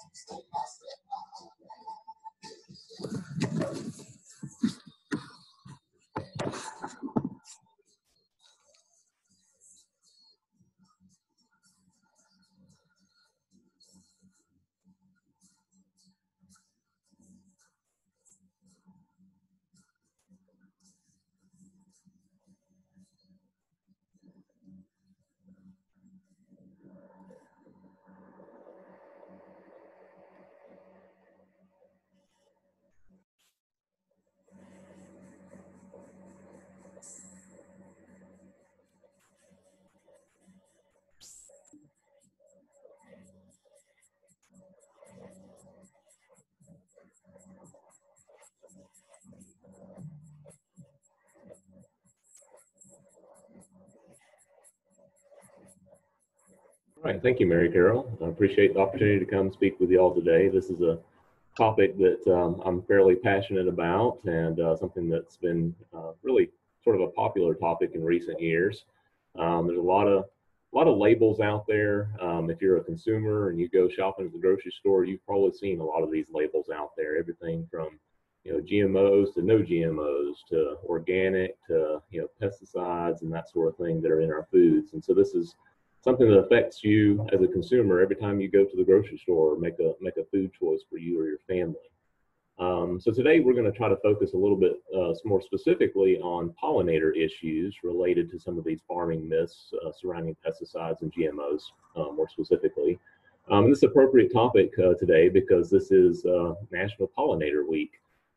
All thank you, Mary Carol. I appreciate the opportunity to come speak with you all today. This is a topic that um, I'm fairly passionate about and uh, something that's been uh, really sort of a popular topic in recent years. Um, there's a lot of a lot of labels out there. Um, if you're a consumer and you go shopping at the grocery store, you've probably seen a lot of these labels out there. Everything from you know GMOs to no GMOs to organic to you know pesticides and that sort of thing that are in our foods. And so this is something that affects you as a consumer every time you go to the grocery store or make a make a food choice for you or your family. Um, so today we're going to try to focus a little bit uh, more specifically on pollinator issues related to some of these farming myths uh, surrounding pesticides and GMOs uh, more specifically. Um, this is appropriate topic uh, today because this is uh, National Pollinator Week.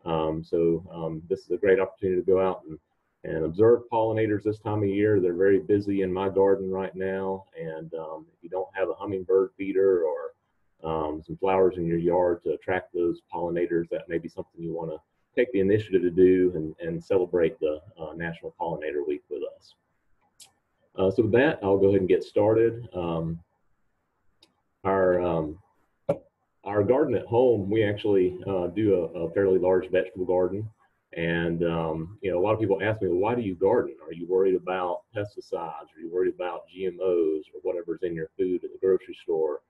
Um, so um, this is a great opportunity to go out and and observe pollinators this time of year. They're very busy in my garden right now. And um, if you don't have a hummingbird feeder or um, some flowers in your yard to attract those pollinators, that may be something you want to take the initiative to do and, and celebrate the uh, National Pollinator Week with us. Uh, so with that, I'll go ahead and get started. Um, our um, our garden at home, we actually uh, do a, a fairly large vegetable garden. And um, you know, a lot of people ask me, well, why do you garden? Are you worried about pesticides? Are you worried about GMOs or whatever's in your food at the grocery store?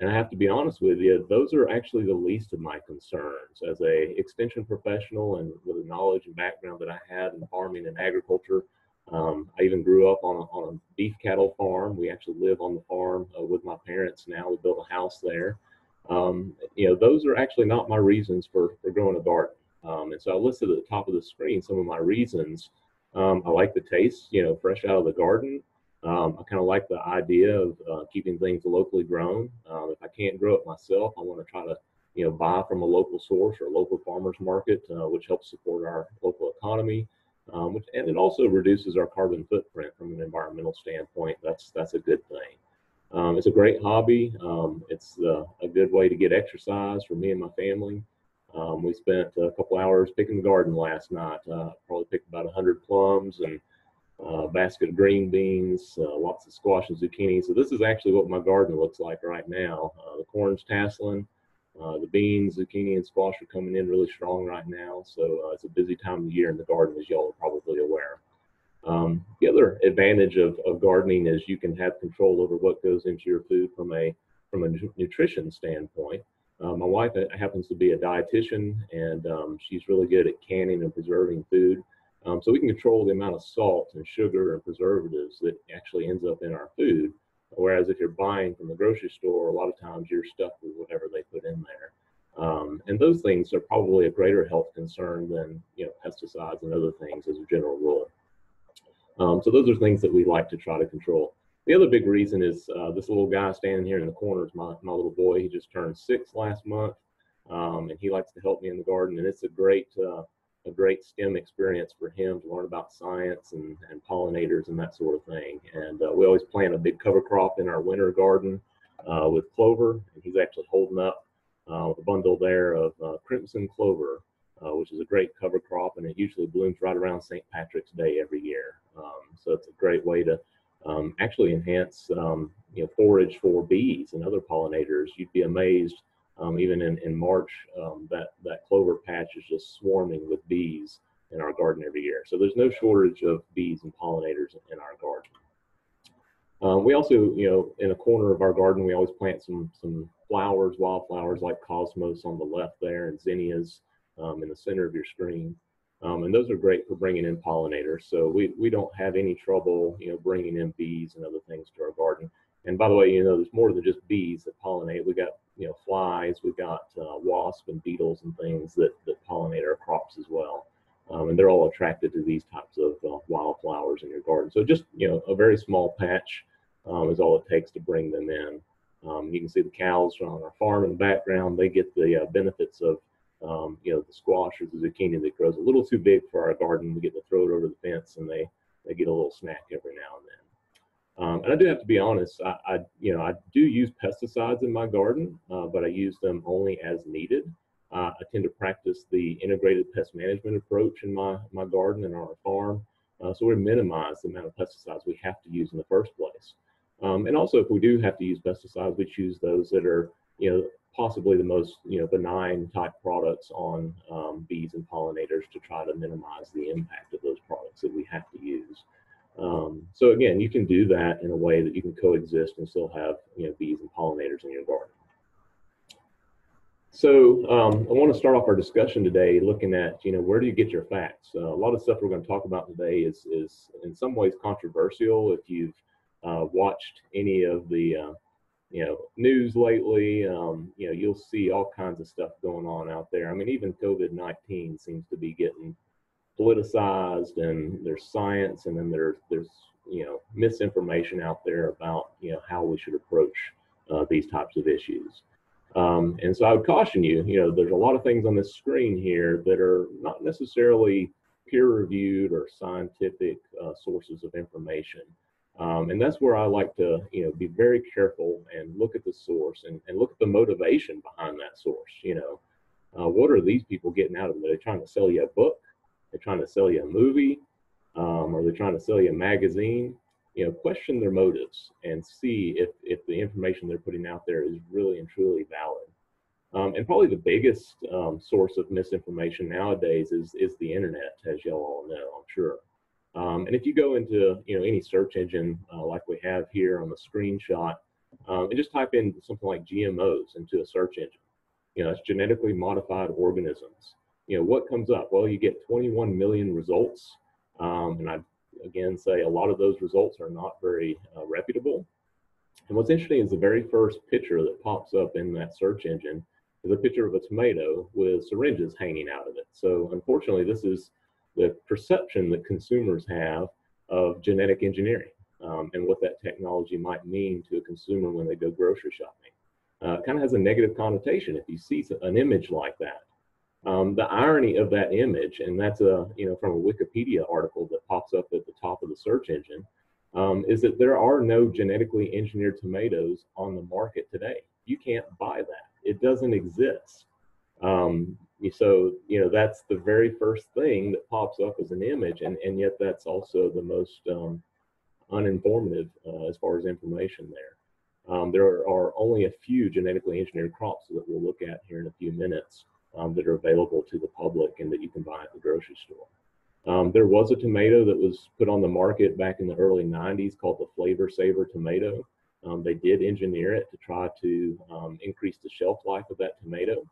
And I have to be honest with you, those are actually the least of my concerns. As a extension professional and with the knowledge and background that I had in farming and agriculture, um, I even grew up on a, on a beef cattle farm. We actually live on the farm uh, with my parents now. We built a house there. Um, you know, those are actually not my reasons for, for growing a garden. Um, and so I listed at the top of the screen some of my reasons. Um, I like the taste, you know, fresh out of the garden. Um, I kind of like the idea of uh, keeping things locally grown. Um, if I can't grow it myself, I want to try to, you know, buy from a local source or local farmers market, uh, which helps support our local economy. Um, which, and it also reduces our carbon footprint from an environmental standpoint. That's that's a good thing. Um, it's a great hobby. it's uh, a good way to get exercise for me and my family. Um, we spent a couple hours picking the garden last night. Uh, probably picked about 100 plums and uh, a basket of green beans, uh, lots of squash and zucchini. So this is actually what my garden looks like right now. Uh, the corn's tasseling, uh, the beans, zucchini, and squash are coming in really strong right now. So uh, it's a busy time of the year in the garden, as y'all are probably aware. Um, the other advantage of, of gardening is you can have control over what goes into your food from a from a nutrition standpoint. Uh, my wife happens to be a dietitian, and um, she's really good at canning and preserving food. Um, so we can control the amount of salt and sugar and preservatives that actually ends up in our food. Whereas if you're buying from the grocery store, a lot of times you're stuck with whatever they put in there. Um, and those things are probably a greater health concern than you know pesticides and other things as a general rule. Um, so those are things that we like to try to control. The other big reason is uh, this little guy standing here in the corner is my, my little boy. He just turned six last month, um, and he likes to help me in the garden. And it's a great uh, a great STEM experience for him to learn about science and, and pollinators and that sort of thing. And uh, we always plant a big cover crop in our winter garden uh, with clover, and he's actually holding up uh, a bundle there of uh, crimson clover, which is a great cover crop, and it usually blooms right around St. Patrick's Day every year. Um, so it's a great way to um, actually enhance um, you know, forage for bees and other pollinators. You'd be amazed, um, even in, in March, um, that, that clover patch is just swarming with bees in our garden every year. So there's no shortage of bees and pollinators in our garden. Um, we also, you know, in a corner of our garden, we always plant some some flowers, wildflowers like cosmos on the left there, and zinnias um, in the center of your screen. Um, and those are great for bringing in pollinators. So we, we don't have any trouble, you know, bringing in bees and other things to our garden. And by the way, you know, there's more than just bees that pollinate. We got, you know, flies, we got uh, wasps and beetles and things that, that pollinate our crops as well. Um, and they're all attracted to these types of uh, wildflowers in your garden. So just, you know, a very small patch um, is all it takes to bring them in. Um, you can see the cows on our farm in the background. They get the uh, benefits of um, you know, the squash or the zucchini that grows a little too big for our garden. We get to throw it over the fence and they, they get a little snack every now and then. Um, and I do have to be honest, I, I, you know, I do use pesticides in my garden, uh, but I use them only as needed. Uh, I tend to practice the integrated pest management approach in my, my garden and our farm. Uh, so we minimize the amount of pesticides we have to use in the first place. Um, and also, if we do have to use pesticides, we choose those that are, you know, possibly the most you know benign type products on um, bees and pollinators to try to minimize the impact of those products that we have to use. Um, so again, you can do that in a way that you can coexist and still have you know bees and pollinators in your garden. So um, I want to start off our discussion today looking at you know where do you get your facts? Uh, a lot of stuff we're going to talk about today is is in some ways controversial. If you've uh, watched any of the uh, you know news lately um, you know you'll see all kinds of stuff going on out there. I mean even covid-19 seems to be getting politicized and there's science and then there's there's you know misinformation out there about you know how we should approach uh, these types of issues. Um, and so i would caution you you know there's a lot of things on this screen here that are not necessarily peer reviewed or scientific uh, sources of information um, and that's where I like to, you know, be very careful and look at the source and, and look at the motivation behind that source. You know, uh, what are these people getting out of it? They're they trying to sell you a book? They're trying to sell you a movie? Um, are they trying to sell you a magazine? You know, question their motives and see if, if the information they're putting out there is really and truly valid. Um, and probably the biggest um, source of misinformation nowadays is, is the internet, as y'all all know, I'm sure. Um, and if you go into you know any search engine uh, like we have here on the screenshot, um, and just type in something like GMOs into a search engine, you know, it's genetically modified organisms. You know, what comes up? Well, you get 21 million results. Um, and I again say a lot of those results are not very uh, reputable. And what's interesting is the very first picture that pops up in that search engine is a picture of a tomato with syringes hanging out of it. So unfortunately, this is the perception that consumers have of genetic engineering um, and what that technology might mean to a consumer when they go grocery shopping. Uh, kind of has a negative connotation if you see an image like that. Um, the irony of that image, and that's a you know from a Wikipedia article that pops up at the top of the search engine, um, is that there are no genetically engineered tomatoes on the market today. You can't buy that; it doesn't exist. Um, so you know that's the very first thing that pops up as an image and, and yet that's also the most um, uninformative uh, as far as information there. Um, there are only a few genetically engineered crops that we'll look at here in a few minutes um, that are available to the public and that you can buy at the grocery store. Um, there was a tomato that was put on the market back in the early 90s called the Flavr Savr tomato. Um, they did engineer it to try to um, increase the shelf life of that tomato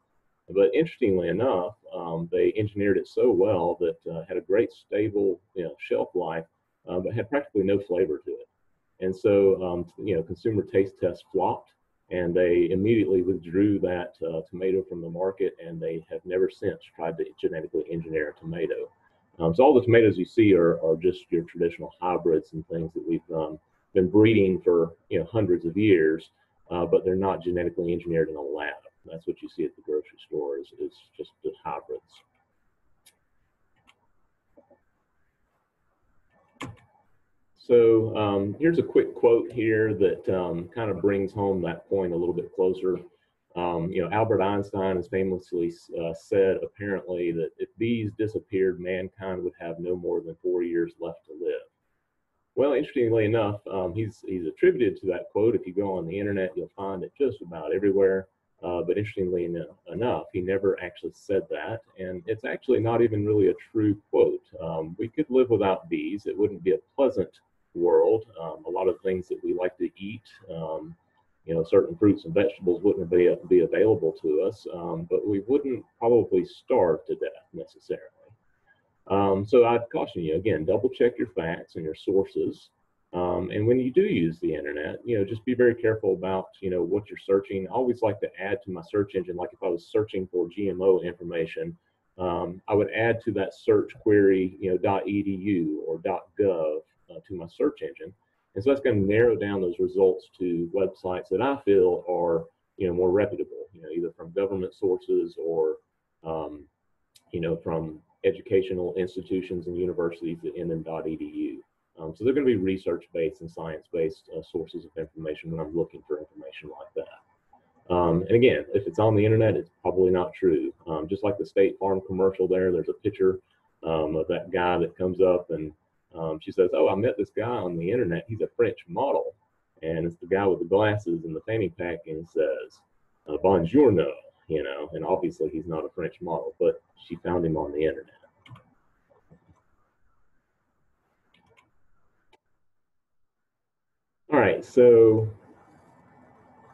but interestingly enough, um, they engineered it so well that uh, had a great stable you know, shelf life, uh, but had practically no flavor to it. And so, um, you know, consumer taste tests flopped, and they immediately withdrew that uh, tomato from the market, and they have never since tried to genetically engineer a tomato. Um, so all the tomatoes you see are, are just your traditional hybrids and things that we've um, been breeding for you know hundreds of years, uh, but they're not genetically engineered in a lab. That's what you see at the grocery store is, is just the hybrids. So um, here's a quick quote here that um, kind of brings home that point a little bit closer. Um, you know, Albert Einstein has famously uh, said apparently that if bees disappeared, mankind would have no more than four years left to live. Well, interestingly enough, um, he's he's attributed to that quote. If you go on the internet, you'll find it just about everywhere. Uh, but interestingly enough, he never actually said that. And it's actually not even really a true quote. Um, we could live without bees. It wouldn't be a pleasant world, um, a lot of things that we like to eat, um, you know, certain fruits and vegetables wouldn't be, be available to us, um, but we wouldn't probably starve to death necessarily. Um, so I'd caution you again, double check your facts and your sources. Um, and when you do use the internet, you know, just be very careful about, you know, what you're searching. I always like to add to my search engine, like if I was searching for GMO information, um, I would add to that search query, you know, .edu or .gov uh, to my search engine. And so that's going to narrow down those results to websites that I feel are, you know, more reputable, you know, either from government sources or, um, you know, from educational institutions and universities at nm.edu. Um, so they're going to be research-based and science-based uh, sources of information when I'm looking for information like that. Um, and again, if it's on the internet, it's probably not true. Um, just like the State Farm commercial there, there's a picture um, of that guy that comes up and um, she says, oh, I met this guy on the internet. He's a French model. And it's the guy with the glasses and the fanny pack and says, uh, Bonjourno, you know, and obviously he's not a French model, but she found him on the internet. All right, so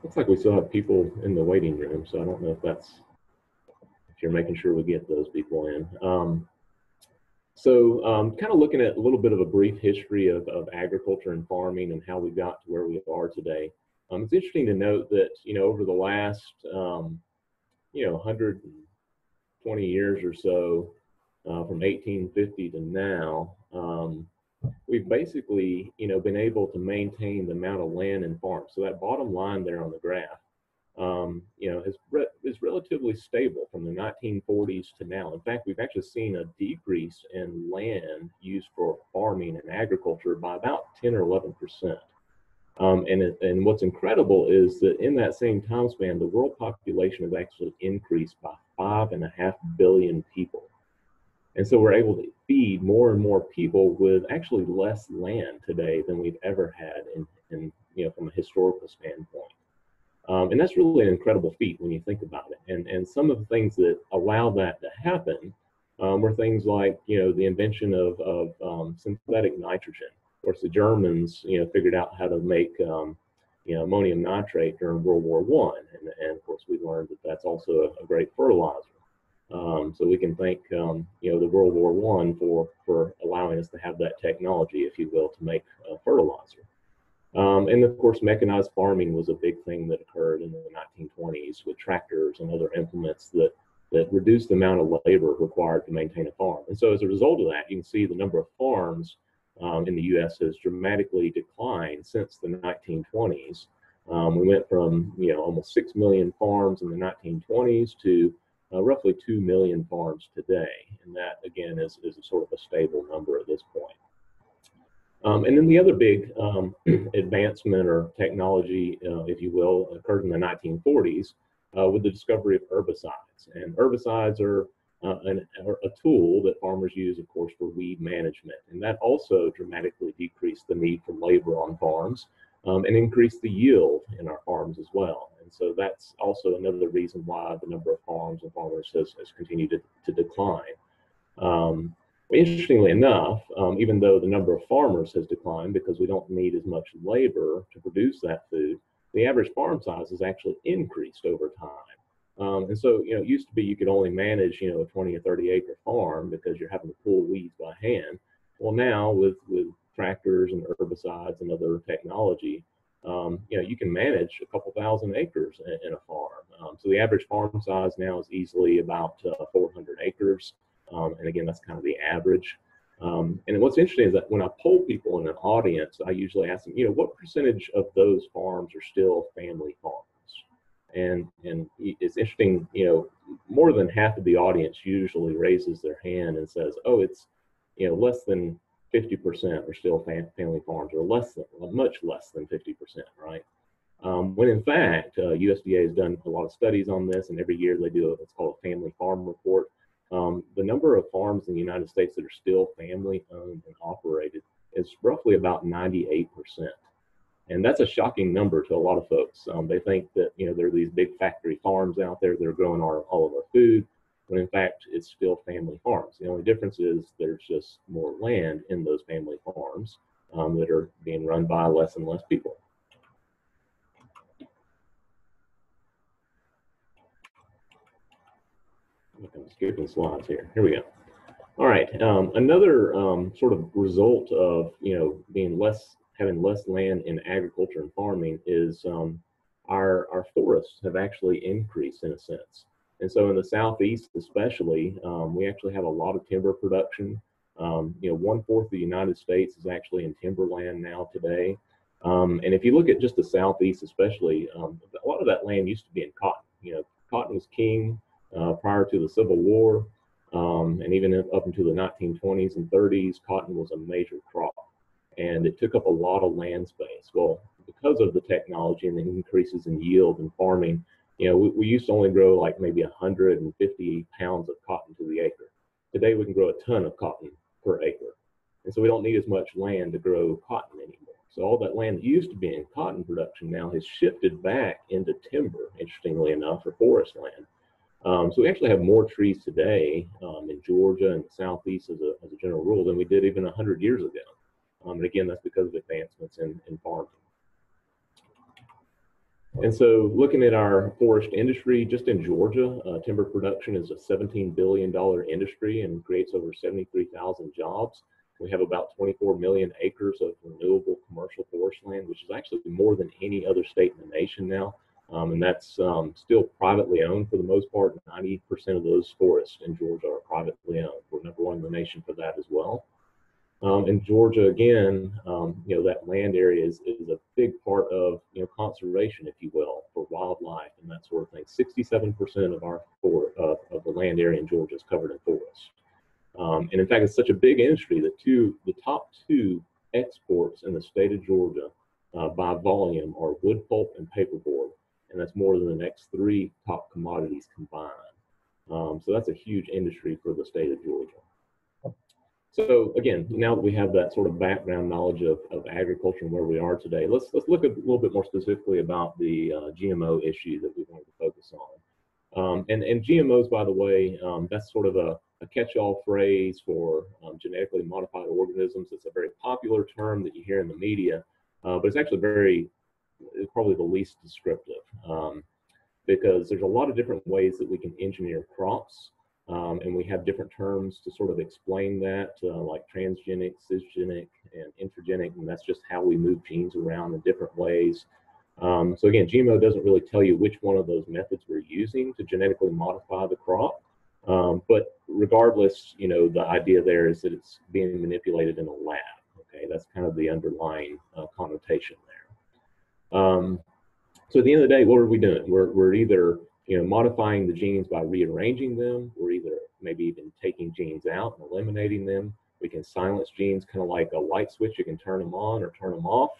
looks like we still have people in the waiting room, so I don't know if that's if you're making sure we get those people in. Um, so um, kind of looking at a little bit of a brief history of, of agriculture and farming and how we got to where we are today. Um, it's interesting to note that, you know, over the last, um, you know, 120 years or so, uh, from 1850 to now, um, we've basically, you know, been able to maintain the amount of land and farms. So that bottom line there on the graph, um, you know, is, re is relatively stable from the 1940s to now. In fact, we've actually seen a decrease in land used for farming and agriculture by about 10 or 11 percent. Um, and, it, and what's incredible is that in that same time span, the world population has actually increased by five and a half billion people. And so we're able to feed more and more people with actually less land today than we've ever had in, in you know, from a historical standpoint. Um, and that's really an incredible feat when you think about it. And, and some of the things that allow that to happen um, were things like, you know, the invention of, of um, synthetic nitrogen. Of course, the Germans, you know, figured out how to make, um, you know, ammonium nitrate during World War One, and, and of course, we learned that that's also a, a great fertilizer. Um, so we can thank, um, you know, the World War One for for allowing us to have that technology, if you will, to make uh, fertilizer. Um, and of course, mechanized farming was a big thing that occurred in the 1920s with tractors and other implements that, that reduced the amount of labor required to maintain a farm. And so as a result of that, you can see the number of farms um, in the US has dramatically declined since the 1920s. Um, we went from, you know, almost 6 million farms in the 1920s to uh, roughly 2 million farms today. And that, again, is, is a sort of a stable number at this point. Um, and then the other big um, advancement or technology, uh, if you will, occurred in the 1940s uh, with the discovery of herbicides. And herbicides are, uh, an, are a tool that farmers use, of course, for weed management. And that also dramatically decreased the need for labor on farms um, and increased the yield in our farms as well. And so that's also another reason why the number of farms and farmers has, has continued to, to decline. Um, Interestingly enough, um, even though the number of farmers has declined because we don't need as much labor to produce that food, the average farm size has actually increased over time. Um, and so, you know, it used to be you could only manage, you know, a 20 or 30 acre farm because you're having to pull weeds by hand. Well, now with, with tractors and herbicides and other technology, um, you know, you can manage a couple thousand acres in, in a farm. Um, so the average farm size now is easily about uh, 400 acres. Um, and again, that's kind of the average. Um, and what's interesting is that when I poll people in an audience, I usually ask them, you know, what percentage of those farms are still family farms? And and it's interesting, you know, more than half of the audience usually raises their hand and says, oh, it's, you know, less than 50% are still fam family farms, or less than, much less than 50%, right? Um, when in fact, uh, USDA has done a lot of studies on this, and every year they do what's called a family farm report um, the number of farms in the United States that are still family owned and operated is roughly about 98%. And that's a shocking number to a lot of folks. Um, they think that, you know, there are these big factory farms out there that are growing our, all of our food, when in fact it's still family farms. The only difference is there's just more land in those family farms. um, that are being run by less and less people. I'm skipping slides here. Here we go. All right. Um, another um, sort of result of you know being less having less land in agriculture and farming is um, our our forests have actually increased in a sense. And so in the southeast, especially, um, we actually have a lot of timber production. Um, you know, one fourth of the United States is actually in timberland now today. Um, and if you look at just the southeast, especially, um, a lot of that land used to be in cotton. You know, cotton was king uh, prior to the Civil War, um, and even up into the 1920s and 30s, cotton was a major crop, and it took up a lot of land space. Well, because of the technology and the increases in yield and farming, you know, we, we used to only grow like maybe 150 pounds of cotton to the acre. Today, we can grow a ton of cotton per acre, and so we don't need as much land to grow cotton anymore. So all that land that used to be in cotton production now has shifted back into timber, interestingly enough, or forest land. Um, so we actually have more trees today um, in Georgia and the southeast as a, as a general rule than we did even 100 years ago. Um, and again, that's because of advancements in, in farming. And so looking at our forest industry, just in Georgia, uh, timber production is a $17 billion industry and creates over 73,000 jobs. We have about 24 million acres of renewable commercial forest land, which is actually more than any other state in the nation now. Um, and that's um, still privately owned for the most part. 90% of those forests in Georgia are privately owned. We're number one in the nation for that as well. Um, in Georgia, again, um, you know, that land area is, is a big part of, you know, conservation, if you will, for wildlife and that sort of thing. 67% of our for, uh, of the land area in Georgia is covered in forest. Um, and in fact, it's such a big industry that two, the top two exports in the state of Georgia uh, by volume are wood pulp and paperboard and that's more than the next three top commodities combined. Um, so that's a huge industry for the state of Georgia. So again, now that we have that sort of background knowledge of, of agriculture and where we are today, let's let's look a little bit more specifically about the uh, GMO issue that we wanted to focus on. Um, and, and GMOs, by the way, um, that's sort of a, a catch-all phrase for um, genetically modified organisms. It's a very popular term that you hear in the media, uh, but it's actually very probably the least descriptive um, because there's a lot of different ways that we can engineer crops. Um, and we have different terms to sort of explain that, uh, like transgenic, cisgenic, and intragenic, and that's just how we move genes around in different ways. Um, so again, GMO doesn't really tell you which one of those methods we're using to genetically modify the crop. Um, but regardless, you know, the idea there is that it's being manipulated in a lab. Okay, that's kind of the underlying uh, connotation there. Um, so at the end of the day, what are we doing? We're, we're either you know modifying the genes by rearranging them. We're either maybe even taking genes out and eliminating them. We can silence genes kind of like a light switch. You can turn them on or turn them off.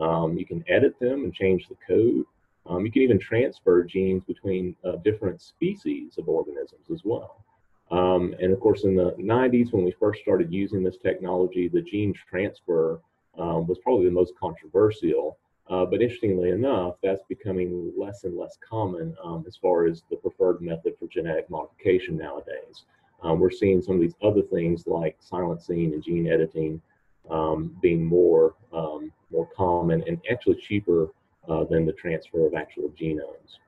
Um, you can edit them and change the code. Um, you can even transfer genes between uh, different species of organisms as well. Um, and of course, in the 90s, when we first started using this technology, the gene transfer um, was probably the most controversial uh, but interestingly enough, that's becoming less and less common um, as far as the preferred method for genetic modification nowadays. Um, we're seeing some of these other things like silencing and gene editing um, being more um, more common and actually cheaper uh, than the transfer of actual genomes.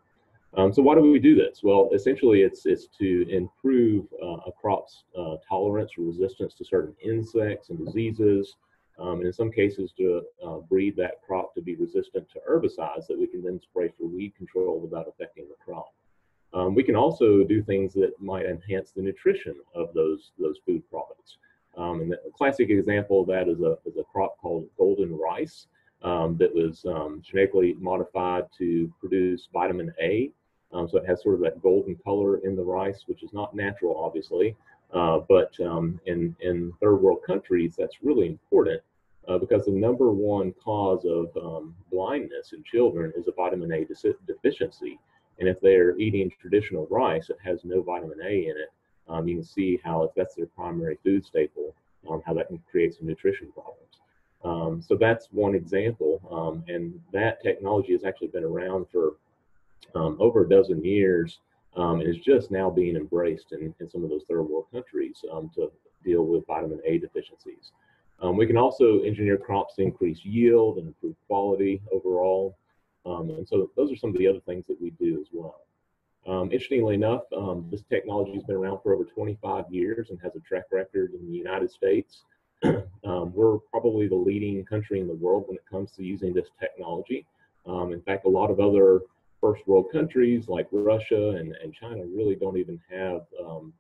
Um, so why do we do this? Well, essentially, it's it's to improve uh, a crop's uh, tolerance or resistance to certain insects and diseases um, and in some cases to uh, breed that crop to be resistant to herbicides that we can then spray for weed control without affecting the crop. Um, we can also do things that might enhance the nutrition of those, those food products. Um, and the classic example of that is a, is a crop called golden rice um, that was um, genetically modified to produce vitamin A. Um, so it has sort of that golden color in the rice, which is not natural, obviously. Uh, but um, in, in third world countries, that's really important uh, because the number one cause of um, blindness in children is a vitamin A de- deficiency. And if they're eating traditional rice that has no vitamin A in it, um, you can see how if that's their primary food staple, um, how that can create some nutrition problems. Um, so that's one example. Um, and that technology has actually been around for um, over a dozen years and is just now being embraced in, in some of those third world countries to deal with vitamin A deficiencies. Um, we can also engineer crops to increase yield and improve quality overall. Um, and so those are some of the other things that we do as well. Um, interestingly enough, um, this technology has been around for over 25 years and has a track record in the United States. Um, we're probably the leading country in the world when it comes to using this technology. Um, in fact, a lot of other first world countries like Russia and, and China really don't even have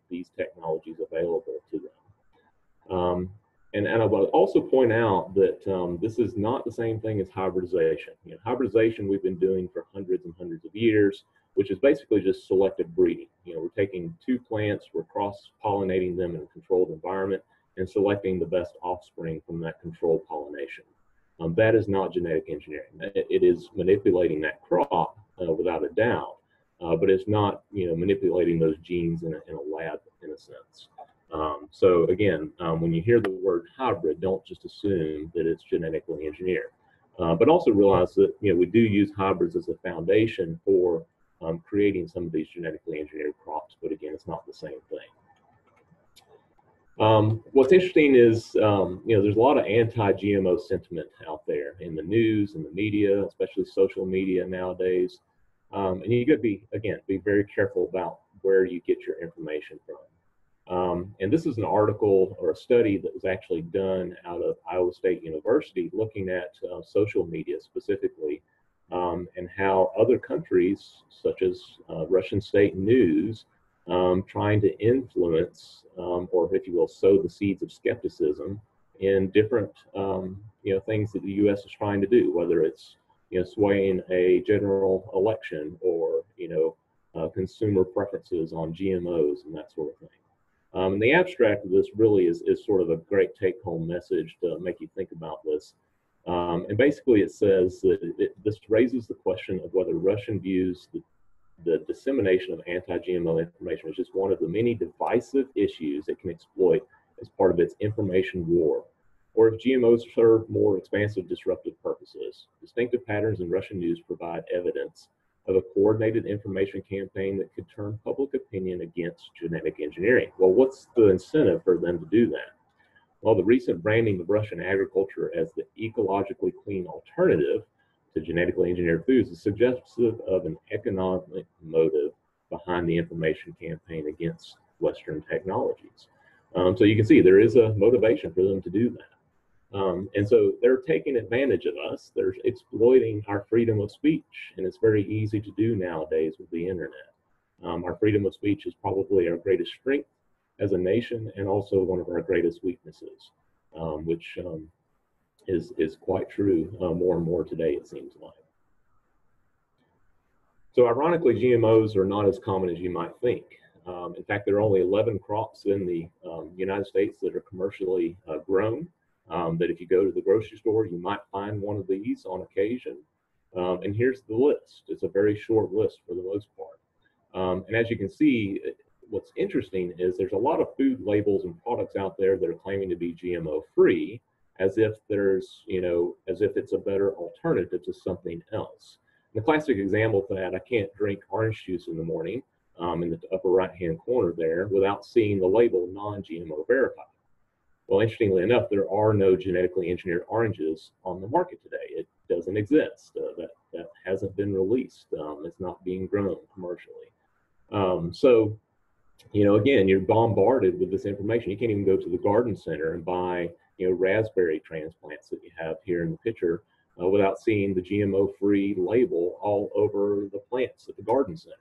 these technologies available to them. Um, and, and I will also point out that um, this is not the same thing as hybridization. You know, hybridization we've been doing for hundreds and hundreds of years, which is basically just selective breeding. You know, we're taking two plants, we're cross-pollinating them in a controlled environment and selecting the best offspring from that controlled pollination. Um, that is not genetic engineering. It, it is manipulating that crop uh, without a doubt, uh, but it's not, you know, manipulating those genes in a, in a lab in a sense. Um, so again, um, when you hear the word hybrid, don't just assume that it's genetically engineered, uh, but also realize that you know we do use hybrids as a foundation for um, creating some of these genetically engineered crops. But again, it's not the same thing. Um, what's interesting is, um, you know, there's a lot of anti-GMO sentiment out there in the news and the media, especially social media nowadays. Um, and you got to be, again, be very careful about where you get your information from. Um, and this is an article or a study that was actually done out of Iowa State University looking at uh, social media specifically um, and how other countries, such as uh, Russian state news, um, trying to influence, um, or if you will, sow the seeds of skepticism in different um, you know things that the U.S. is trying to do, whether it's you know swaying a general election or you know uh, consumer preferences on GMOs and that sort of thing. Um, and the abstract of this really is, is sort of a great take home message to make you think about this. Um, and basically, it says that it, this raises the question of whether Russian views the, the dissemination of anti GMO information as just one of the many divisive issues it can exploit as part of its information war, or if GMOs serve more expansive disruptive purposes. Distinctive patterns in Russian news provide evidence of a coordinated information campaign that could turn public opinion against genetic engineering. Well, what's the incentive for them to do that? Well, the recent branding of Russian agriculture as the ecologically clean alternative to genetically engineered foods is suggestive of an economic motive behind the information campaign against Western technologies. Um, so you can see there is a motivation for them to do that. Um, and so they're taking advantage of us. They're exploiting our freedom of speech, and it's very easy to do nowadays with the internet. Um, our freedom of speech is probably our greatest strength as a nation, and also one of our greatest weaknesses, um, which um, is is quite true uh, more and more today. It seems like. So, ironically, GMOs are not as common as you might think. Um, in fact, there are only 11 crops in the um, United States that are commercially uh, grown um, that if you go to the grocery store, you might find one of these on occasion. Um, and here's the list. It's a very short list for the most part. Um, and as you can see, what's interesting is there's a lot of food labels and products out there that are claiming to be GMO free, as if there's, you know, as if it's a better alternative to something else. And the classic example for that, I can't drink orange juice in the morning um, in the upper right hand corner there without seeing the label non GMO verified. Well, interestingly enough, there are no genetically engineered oranges on the market today. It doesn't exist. Uh, that that hasn't been released. Um, it's not being grown commercially. Um, so, you know, again, you're bombarded with this information. You can't even go to the garden center and buy, you know, raspberry transplants that you have here in the picture uh, without seeing the GMO-free label all over the plants at the garden center.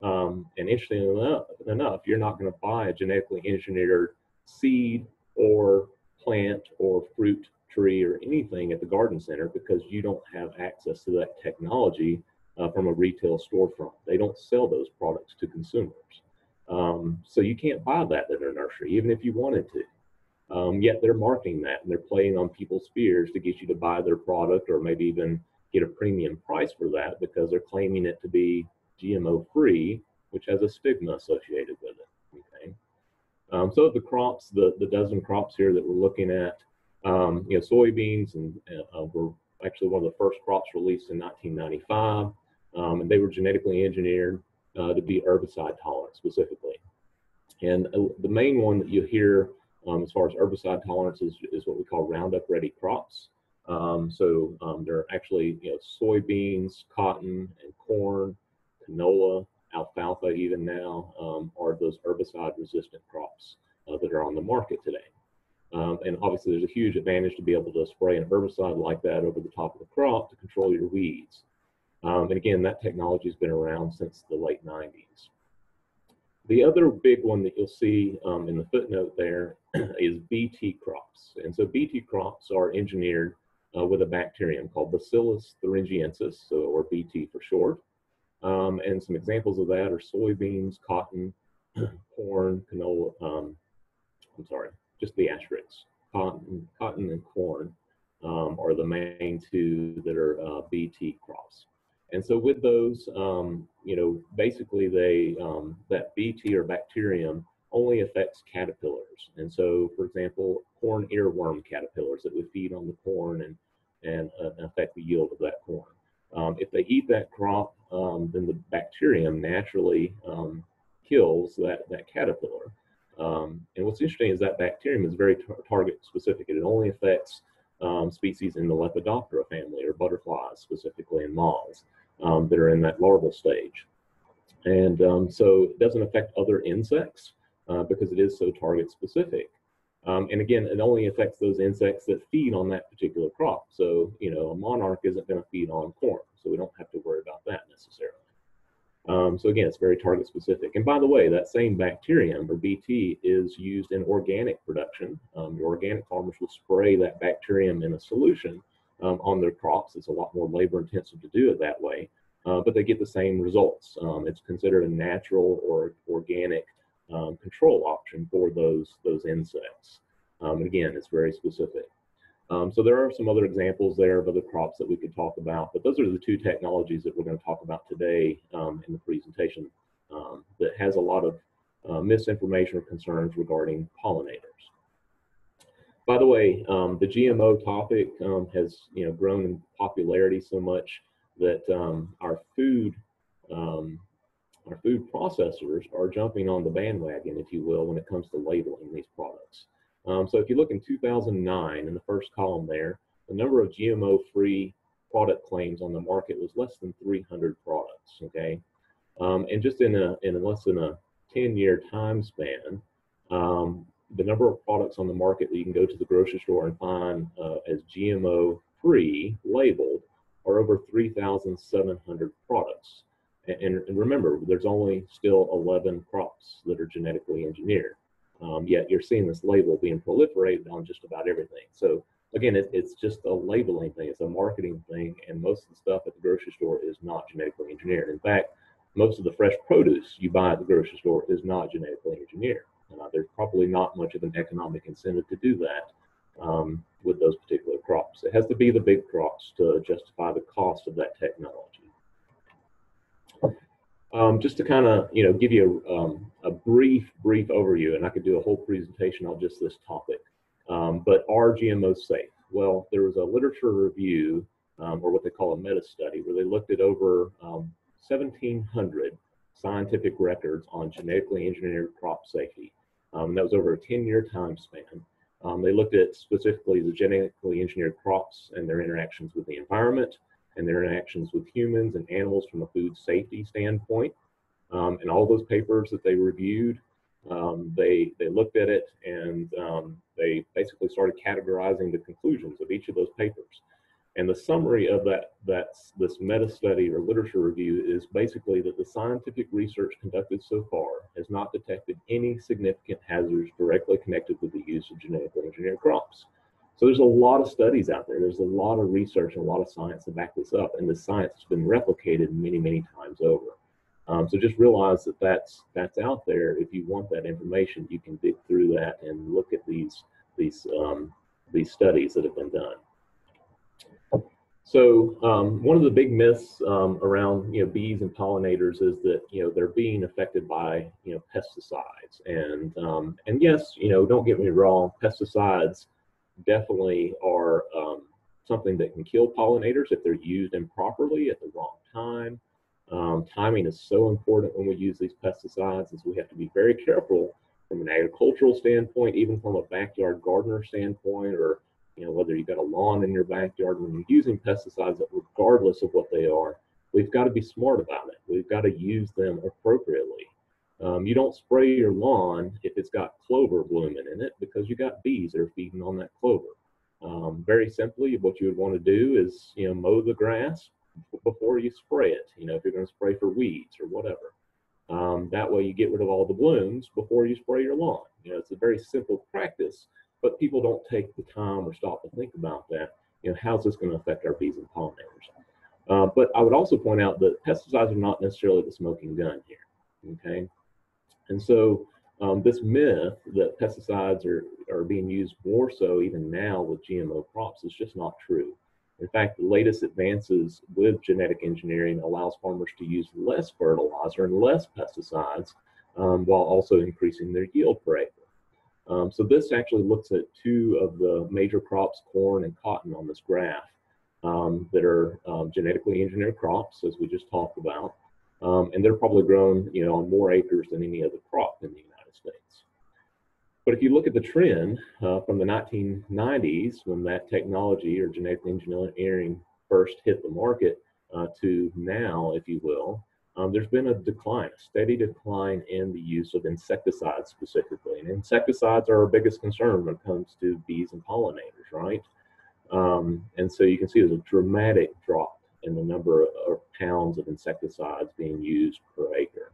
Um, and interestingly enough, enough, you're not going to buy a genetically engineered seed or plant or fruit tree or anything at the garden center because you don't have access to that technology uh, from a retail storefront. They don't sell those products to consumers. Um, so you can't buy that at a nursery, even if you wanted to. Um, yet they're marketing that and they're playing on people's fears to get you to buy their product or maybe even get a premium price for that because they're claiming it to be GMO free, which has a stigma associated with it. Um, so the crops, the, the dozen crops here that we're looking at, um, you know, soybeans and uh, were actually one of the first crops released in 1995, um, and they were genetically engineered uh, to be herbicide tolerant specifically. And uh, the main one that you hear um, as far as herbicide tolerance is, is what we call Roundup Ready crops. Um, so um, there are actually you know soybeans, cotton, and corn, canola, alfalfa even now um, are those herbicide resistant crops uh, that are on the market today. Um, and obviously there's a huge advantage to be able to spray an herbicide like that over the top of the crop to control your weeds. Um, and again, that technology has been around since the late 90s. The other big one that you'll see um, in the footnote there is BT crops. And so BT crops are engineered uh, with a bacterium called Bacillus thuringiensis, so, or BT for short. Um, and some examples of that are soybeans, cotton, corn, canola, um, I'm sorry, just the asterisks. Cotton, cotton and corn um, are the main two that are uh, BT crops. And so with those, um, you know, basically they, um, that BT or bacterium only affects caterpillars. And so, for example, corn earworm caterpillars that would feed on the corn and, and uh, affect the yield of that corn. Um, if they eat that crop, um, then the bacterium naturally um, kills that, that caterpillar. Um, and what's interesting is that bacterium is very tar target specific. It only affects um, species in the Lepidoptera family or butterflies, specifically in moths um, that are in that larval stage. And so it doesn't affect other insects uh, because it is so target specific. Um, and again, it only affects those insects that feed on that particular crop. So, you know, a monarch isn't going to feed on corn, so we don't have to worry about that necessarily. Um, so again, it's very target specific. And by the way, that same bacterium or BT is used in organic production. Um, the organic farmers will spray that bacterium in a solution um, on their crops. It's a lot more labor intensive to do it that way, uh, but they get the same results. Um, it's considered a natural or organic um, control option for those, those insects. Um, again, it's very specific. Um, so there are some other examples there of other crops that we could talk about, but those are the two technologies that we're going to talk about today um, in the presentation um, that has a lot of uh, misinformation or concerns regarding pollinators. By the way, um, the GMO topic um, has you know grown in popularity so much that um, our food our food processors are jumping on the bandwagon, if you will, when it comes to labeling these products. Um, so if you look in 2009, in the first column there, the number of GMO-free product claims on the market was less than 300 products, okay? Um, and just in, a, in a less than a 10-year time span, um, the number of products on the market that you can go to the grocery store and find uh, as GMO-free labeled are over 3,700 products. And, and, remember, there's only still 11 crops that are genetically engineered. Um, yet you're seeing this label being proliferated on just about everything. So again, it, it's just a labeling thing. It's a marketing thing, and most of the stuff at the grocery store is not genetically engineered. In fact, most of the fresh produce you buy at the grocery store is not genetically engineered. Uh, there's probably not much of an economic incentive to do that um, with those particular crops. It has to be the big crops to justify the cost of that technology. Um, just to kind of, you know, give you a, um, a, brief, brief overview, and I could do a whole presentation on just this topic. Um, but are GMOs safe? Well, there was a literature review, um, or what they call a meta-study, where they looked at over 1,700 um, scientific records on genetically engineered crop safety. Um, that was over a 10-year time span. they looked at specifically the genetically engineered crops and their interactions with the environment, and their interactions with humans and animals from a food safety standpoint. Um, and all those papers that they reviewed, um, they, they looked at it and um, they basically started categorizing the conclusions of each of those papers. And the summary of that, that's this meta study or literature review is basically that the scientific research conducted so far has not detected any significant hazards directly connected with the use of genetically engineered crops. So there's a lot of studies out there. There's a lot of research and a lot of science to back this up, and the science has been replicated many, many times over. Um, so just realize that that's that's out there. If you want that information, you can dig through that and look at these these um, these studies that have been done. So um, one of the big myths um, around you know bees and pollinators is that you know they're being affected by you know pesticides and um, and yes you know don't get me wrong pesticides definitely are um, something that can kill pollinators if they're used improperly at the wrong time. Um, timing is so important when we use these pesticides, as we have to be very careful from an agricultural standpoint, even from a backyard gardener standpoint, or you know whether you've got a lawn in your backyard when you're using pesticides, regardless of what they are, we've got to be smart about it. We've got to use them appropriately. Um, you don't spray your lawn if it's got clover blooming in it because you got bees that are feeding on that clover. Um, very simply, what you would want to do is, you know, mow the grass before you spray it. You know, if you're going to spray for weeds or whatever. Um, that way, you get rid of all the blooms before you spray your lawn. You know, it's a very simple practice, but people don't take the time or stop to think about that. You know, how's this going to affect our bees and pollinators? Uh, but I would also point out that pesticides are not necessarily the smoking gun here. Okay, and so um, this myth that pesticides are, are being used more so even now with GMO crops is just not true. In fact, the latest advances with genetic engineering allows farmers to use less fertilizer and less pesticides um, while also increasing their yield per acre. Um, so this actually looks at two of the major crops, corn and cotton on this graph um, that are um, genetically engineered crops, as we just talked about. Um, and they're probably grown, you know, on more acres than any other crop in the United States. But if you look at the trend uh, from the 1990s, when that technology or genetic engineering first hit the market, uh, to now, if you will, um, there's been a decline, a steady decline in the use of insecticides specifically. And insecticides are our biggest concern when it comes to bees and pollinators, right? Um, and so you can see there's a dramatic drop in the number of pounds of insecticides being used per acre.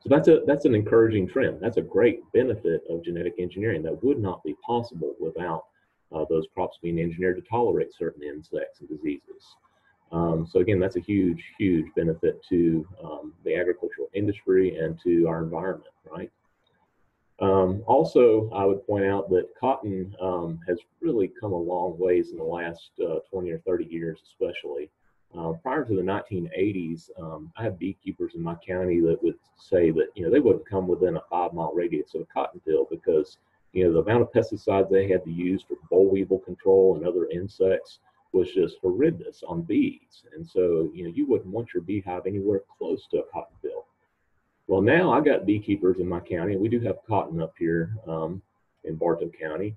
So that's a that's an encouraging trend. That's a great benefit of genetic engineering that would not be possible without uh, those crops being engineered to tolerate certain insects and diseases. Um, so again, that's a huge, huge benefit to um, the agricultural industry and to our environment, right? Um, also, I would point out that cotton um, has really come a long ways in the last uh, 20 or 30 years, especially. Uh, prior to the 1980s, um, I had beekeepers in my county that would say that you know they wouldn't come within a five mile radius of a cotton field because you know the amount of pesticides they had to use for boll weevil control and other insects was just horrendous on bees, and so you know you wouldn't want your beehive anywhere close to a cotton field. Well, now I got beekeepers in my county, we do have cotton up here um, in Bartow County,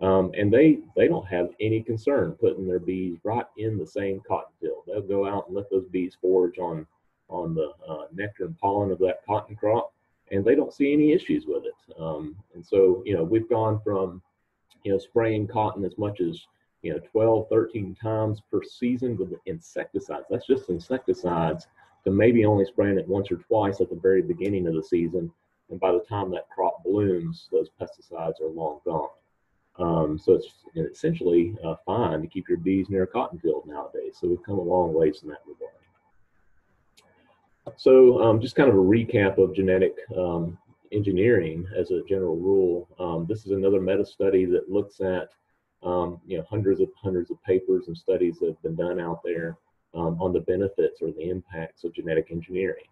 um, and they they don't have any concern putting their bees right in the same cotton field. They'll go out and let those bees forage on on the uh, nectar and pollen of that cotton crop, and they don't see any issues with it. Um, and so, you know, we've gone from you know spraying cotton as much as you know 12, 13 times per season with insecticides. That's just insecticides. To maybe only spraying it once or twice at the very beginning of the season, and by the time that crop blooms, those pesticides are long gone. Um, so it's essentially uh, fine to keep your bees near a cotton field nowadays. So we've come a long ways in that regard. So um, just kind of a recap of genetic um, engineering as a general rule. Um, this is another meta study that looks at um, you know hundreds of hundreds of papers and studies that have been done out there um, on the benefits or the impacts of genetic engineering.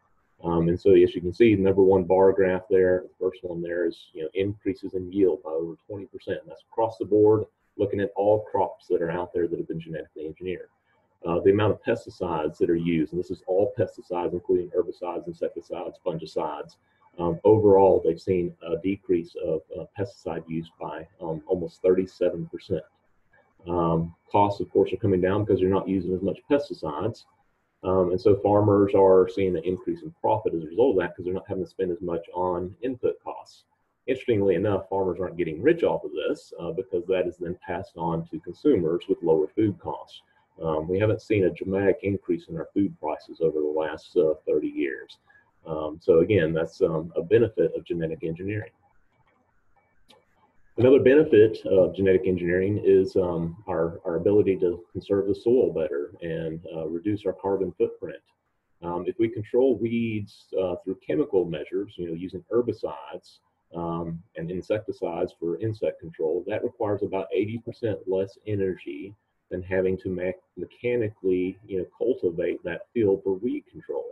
Um, and so as you can see, number one bar graph there, the first one there is you know increases in yield by over 20%. That's across the board, looking at all crops that are out there that have been genetically engineered. Uh, the amount of pesticides that are used, and this is all pesticides, including herbicides, insecticides, fungicides. Um, overall, they've seen a decrease of uh, pesticide use by um, almost 37%. Um, costs, of course, are coming down because you're not using as much pesticides. Um, and so farmers are seeing an increase in profit as a result of that because they're not having to spend as much on input costs. Interestingly enough, farmers aren't getting rich off of this uh, because that is then passed on to consumers with lower food costs. Um, we haven't seen a dramatic increase in our food prices over the last uh, 30 years. Um, so again, that's um, a benefit of genetic engineering. Another benefit of genetic engineering is um, our, our ability to conserve the soil better and uh, reduce our carbon footprint. Um, if we control weeds uh, through chemical measures, you know, using herbicides um, and insecticides for insect control, that requires about 80% less energy than having to me mechanically, you know, cultivate that field for weed control.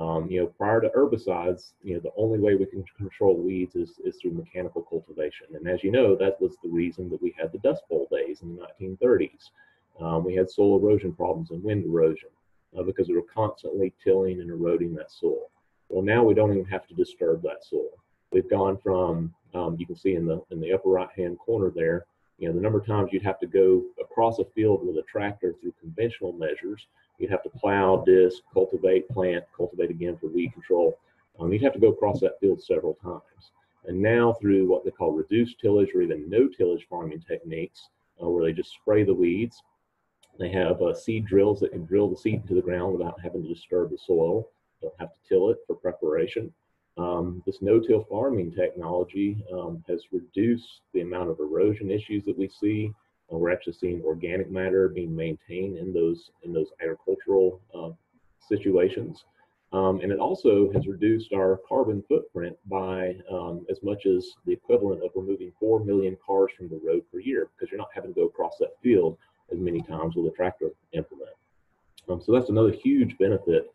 Um, you know, prior to herbicides, you know, the only way we can control weeds is, is through mechanical cultivation. And as you know, that was the reason that we had the Dust Bowl days in the 1930s. Um, we had soil erosion problems and wind erosion uh, because we were constantly tilling and eroding that soil. Well, now we don't even have to disturb that soil. we've gone from, um, you can see in the, in the upper right-hand corner there, you know, the number of times you'd have to go across a field with a tractor through conventional measures. You'd have to plow, disc, cultivate, plant, cultivate again for weed control. Um, you'd have to go across that field several times. And now through what they call reduced tillage or even no tillage farming techniques, uh, where they just spray the weeds, they have uh, seed drills that can drill the seed into the ground without having to disturb the soil. Don't have to till it for preparation. Um, this no-till farming technology um, has reduced the amount of erosion issues that we see. Uh, we're actually seeing organic matter being maintained in those in those agricultural uh, situations. Um, and it also has reduced our carbon footprint by um, as much as the equivalent of removing 4 million cars from the road per year because you're not having to go across that field as many times with a tractor implement. Um, so that's another huge benefit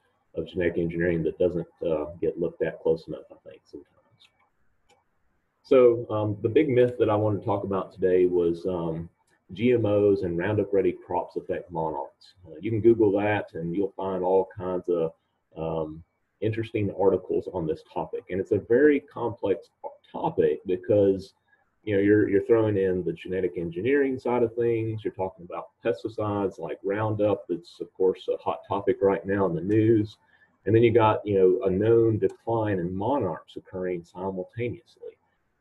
genetic engineering that doesn't uh, get looked at close enough, I think, sometimes. So um, the big myth that I wanted to talk about today was um, GMOs and Roundup Ready crops affect monarchs. Uh, you can Google that and you'll find all kinds of um, interesting articles on this topic. And it's a very complex topic because you know you're you're throwing in the genetic engineering side of things you're talking about pesticides like roundup that's of course a hot topic right now in the news and then you got, you know, a known decline in monarchs occurring simultaneously.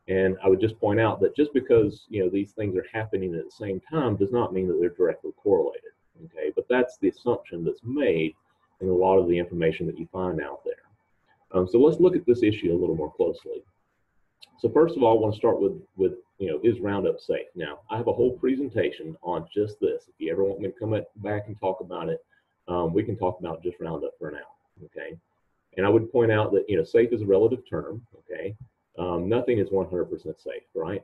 And I would just point out that just because, you know, these things are happening at the same time does not mean that they're directly correlated. Okay, but that's the assumption that's made in a lot of the information that you find out there. Um, so let's look at this issue a little more closely. So first of all, I want to start with, with you know, is Roundup safe? Now, I have a whole presentation on just this. If you ever want me to come back and talk about it, um, we can talk about just Roundup for now okay? And I would point out that, you know, safe is a relative term, okay? Um, nothing is 100% safe, right?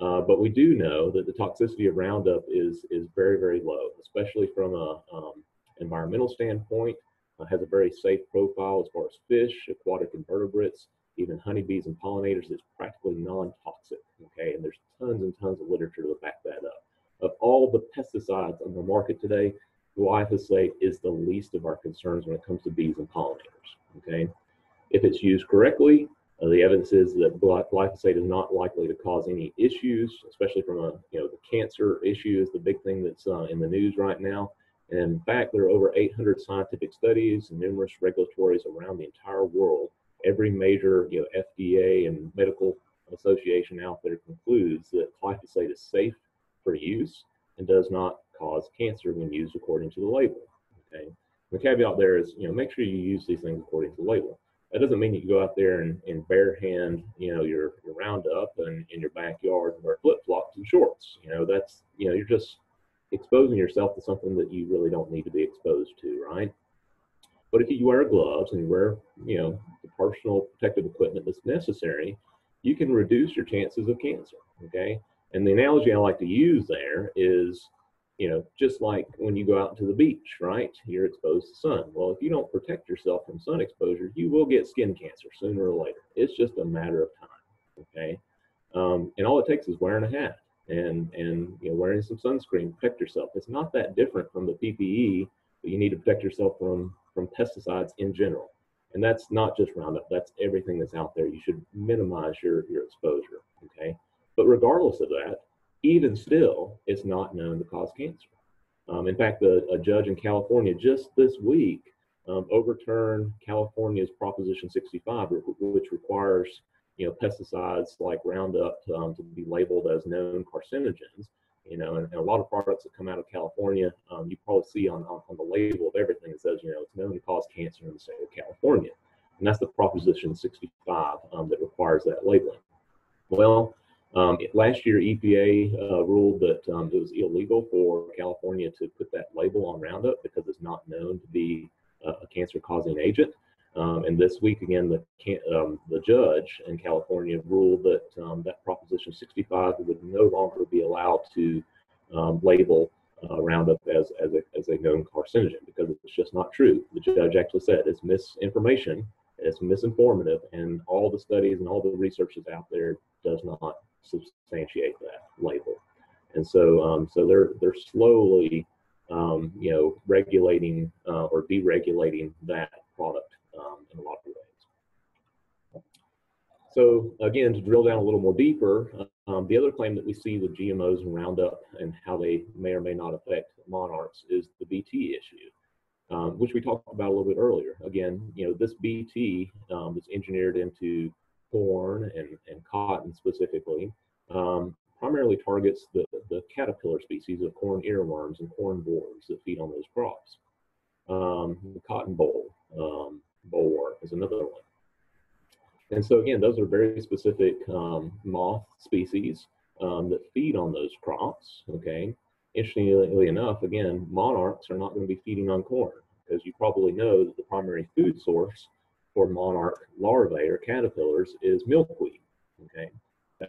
Uh, but we do know that the toxicity of Roundup is, is very, very low, especially from a um, environmental standpoint. Uh, has a very safe profile as far as fish, aquatic invertebrates, even honeybees and pollinators. It's practically non-toxic, okay? And there's tons and tons of literature to back that up. Of all the pesticides on the market today, glyphosate is the least of our concerns when it comes to bees and pollinators. Okay, if it's used correctly, uh, the evidence is that glyphosate is not likely to cause any issues, especially from a you know the cancer issue is the big thing that's uh, in the news right now. And in fact, there are over 800 scientific studies and numerous regulatories around the entire world. Every major you know FDA and medical association out there concludes that glyphosate is safe for use and does not cause cancer when used according to the label. Okay. The caveat there is, you know, make sure you use these things according to the label. That doesn't mean you go out there and, and bare hand, you know, your, your Roundup and in your backyard and wear flip flops and shorts. You know, that's, you know, you're just exposing yourself to something that you really don't need to be exposed to, right? But if you wear gloves and you wear, you know, the personal protective equipment that's necessary, you can reduce your chances of cancer. Okay. And the analogy I like to use there is you know, just like when you go out to the beach, right? You're exposed to sun. Well, if you don't protect yourself from sun exposure, you will get skin cancer sooner or later. It's just a matter of time. Okay. Um, and all it takes is wearing a hat and and you know wearing some sunscreen protect yourself. It's not that different from the PPE that you need to protect yourself from from pesticides in general. And that's not just Roundup. That's everything that's out there. You should minimize your your exposure. Okay. But regardless of that, even still, it's not known to cause cancer. Um, in fact, a, judge in California just this week um, overturned California's Proposition 65, which requires you know pesticides like Roundup um, to be labeled as known carcinogens. You know, and, and, a lot of products that come out of California, um, you probably see on, on, on the label of everything that says you know it's known to cause cancer in the state of California, and that's the Proposition 65 um, that requires that labeling. Well, um, last year, EPA uh, ruled that um, it was illegal for California to put that label on Roundup because it's not known to be uh, a cancer-causing agent. Um, and this week, again, the um, the judge in California ruled that um, that Proposition 65 would no longer be allowed to um, label uh, Roundup as as a, as a known carcinogen because it's just not true. The judge actually said it's misinformation, it's misinformative, and all the studies and all the research that's out there does not substantiate that label. And so, um, so they're they're slowly, um, you know, regulating uh, or deregulating that product um, in a lot of ways. So again, to drill down a little more deeper, um, the other claim that we see with GMOs and Roundup and how they may or may not affect monarchs is the BT issue, um, which we talked about a little bit earlier. Again, you know, this BT um, that's engineered into corn and, and cotton specifically um, primarily targets the, the caterpillar species of corn earworms and corn borers that feed on those crops. Um, the cotton boll, um, bollworm is another one. And so again, those are very specific um, moth species um, that feed on those crops, okay? Interestingly enough, again, monarchs are not going to be feeding on corn because you probably know that the primary food source for monarch larvae or caterpillars is milkweed, okay?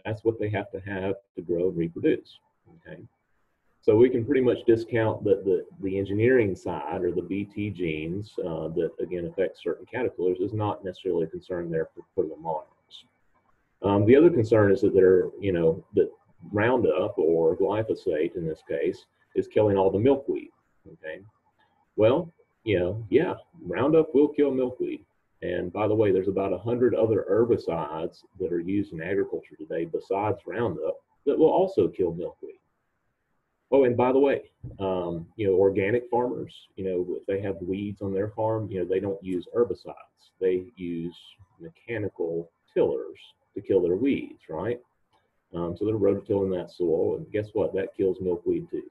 That's what they have to have to grow and reproduce, okay? So we can pretty much discount that the, the engineering side or the BT genes uh, that again affect certain caterpillars is not necessarily a concern there for, for the monarchs. Um, the other concern is that they're, you know, that Roundup or glyphosate in this case is killing all the milkweed. Okay. Well, you know, yeah, Roundup will kill milkweed. And by the way, there's about a hundred other herbicides that are used in agriculture today besides Roundup that will also kill milkweed. Oh, and by the way, um, you know, organic farmers, you know, if they have weeds on their farm, you know, they don't use herbicides. They use mechanical tillers to kill their weeds, right? Um, so they're rototilling that soil, and guess what? That kills milkweed too.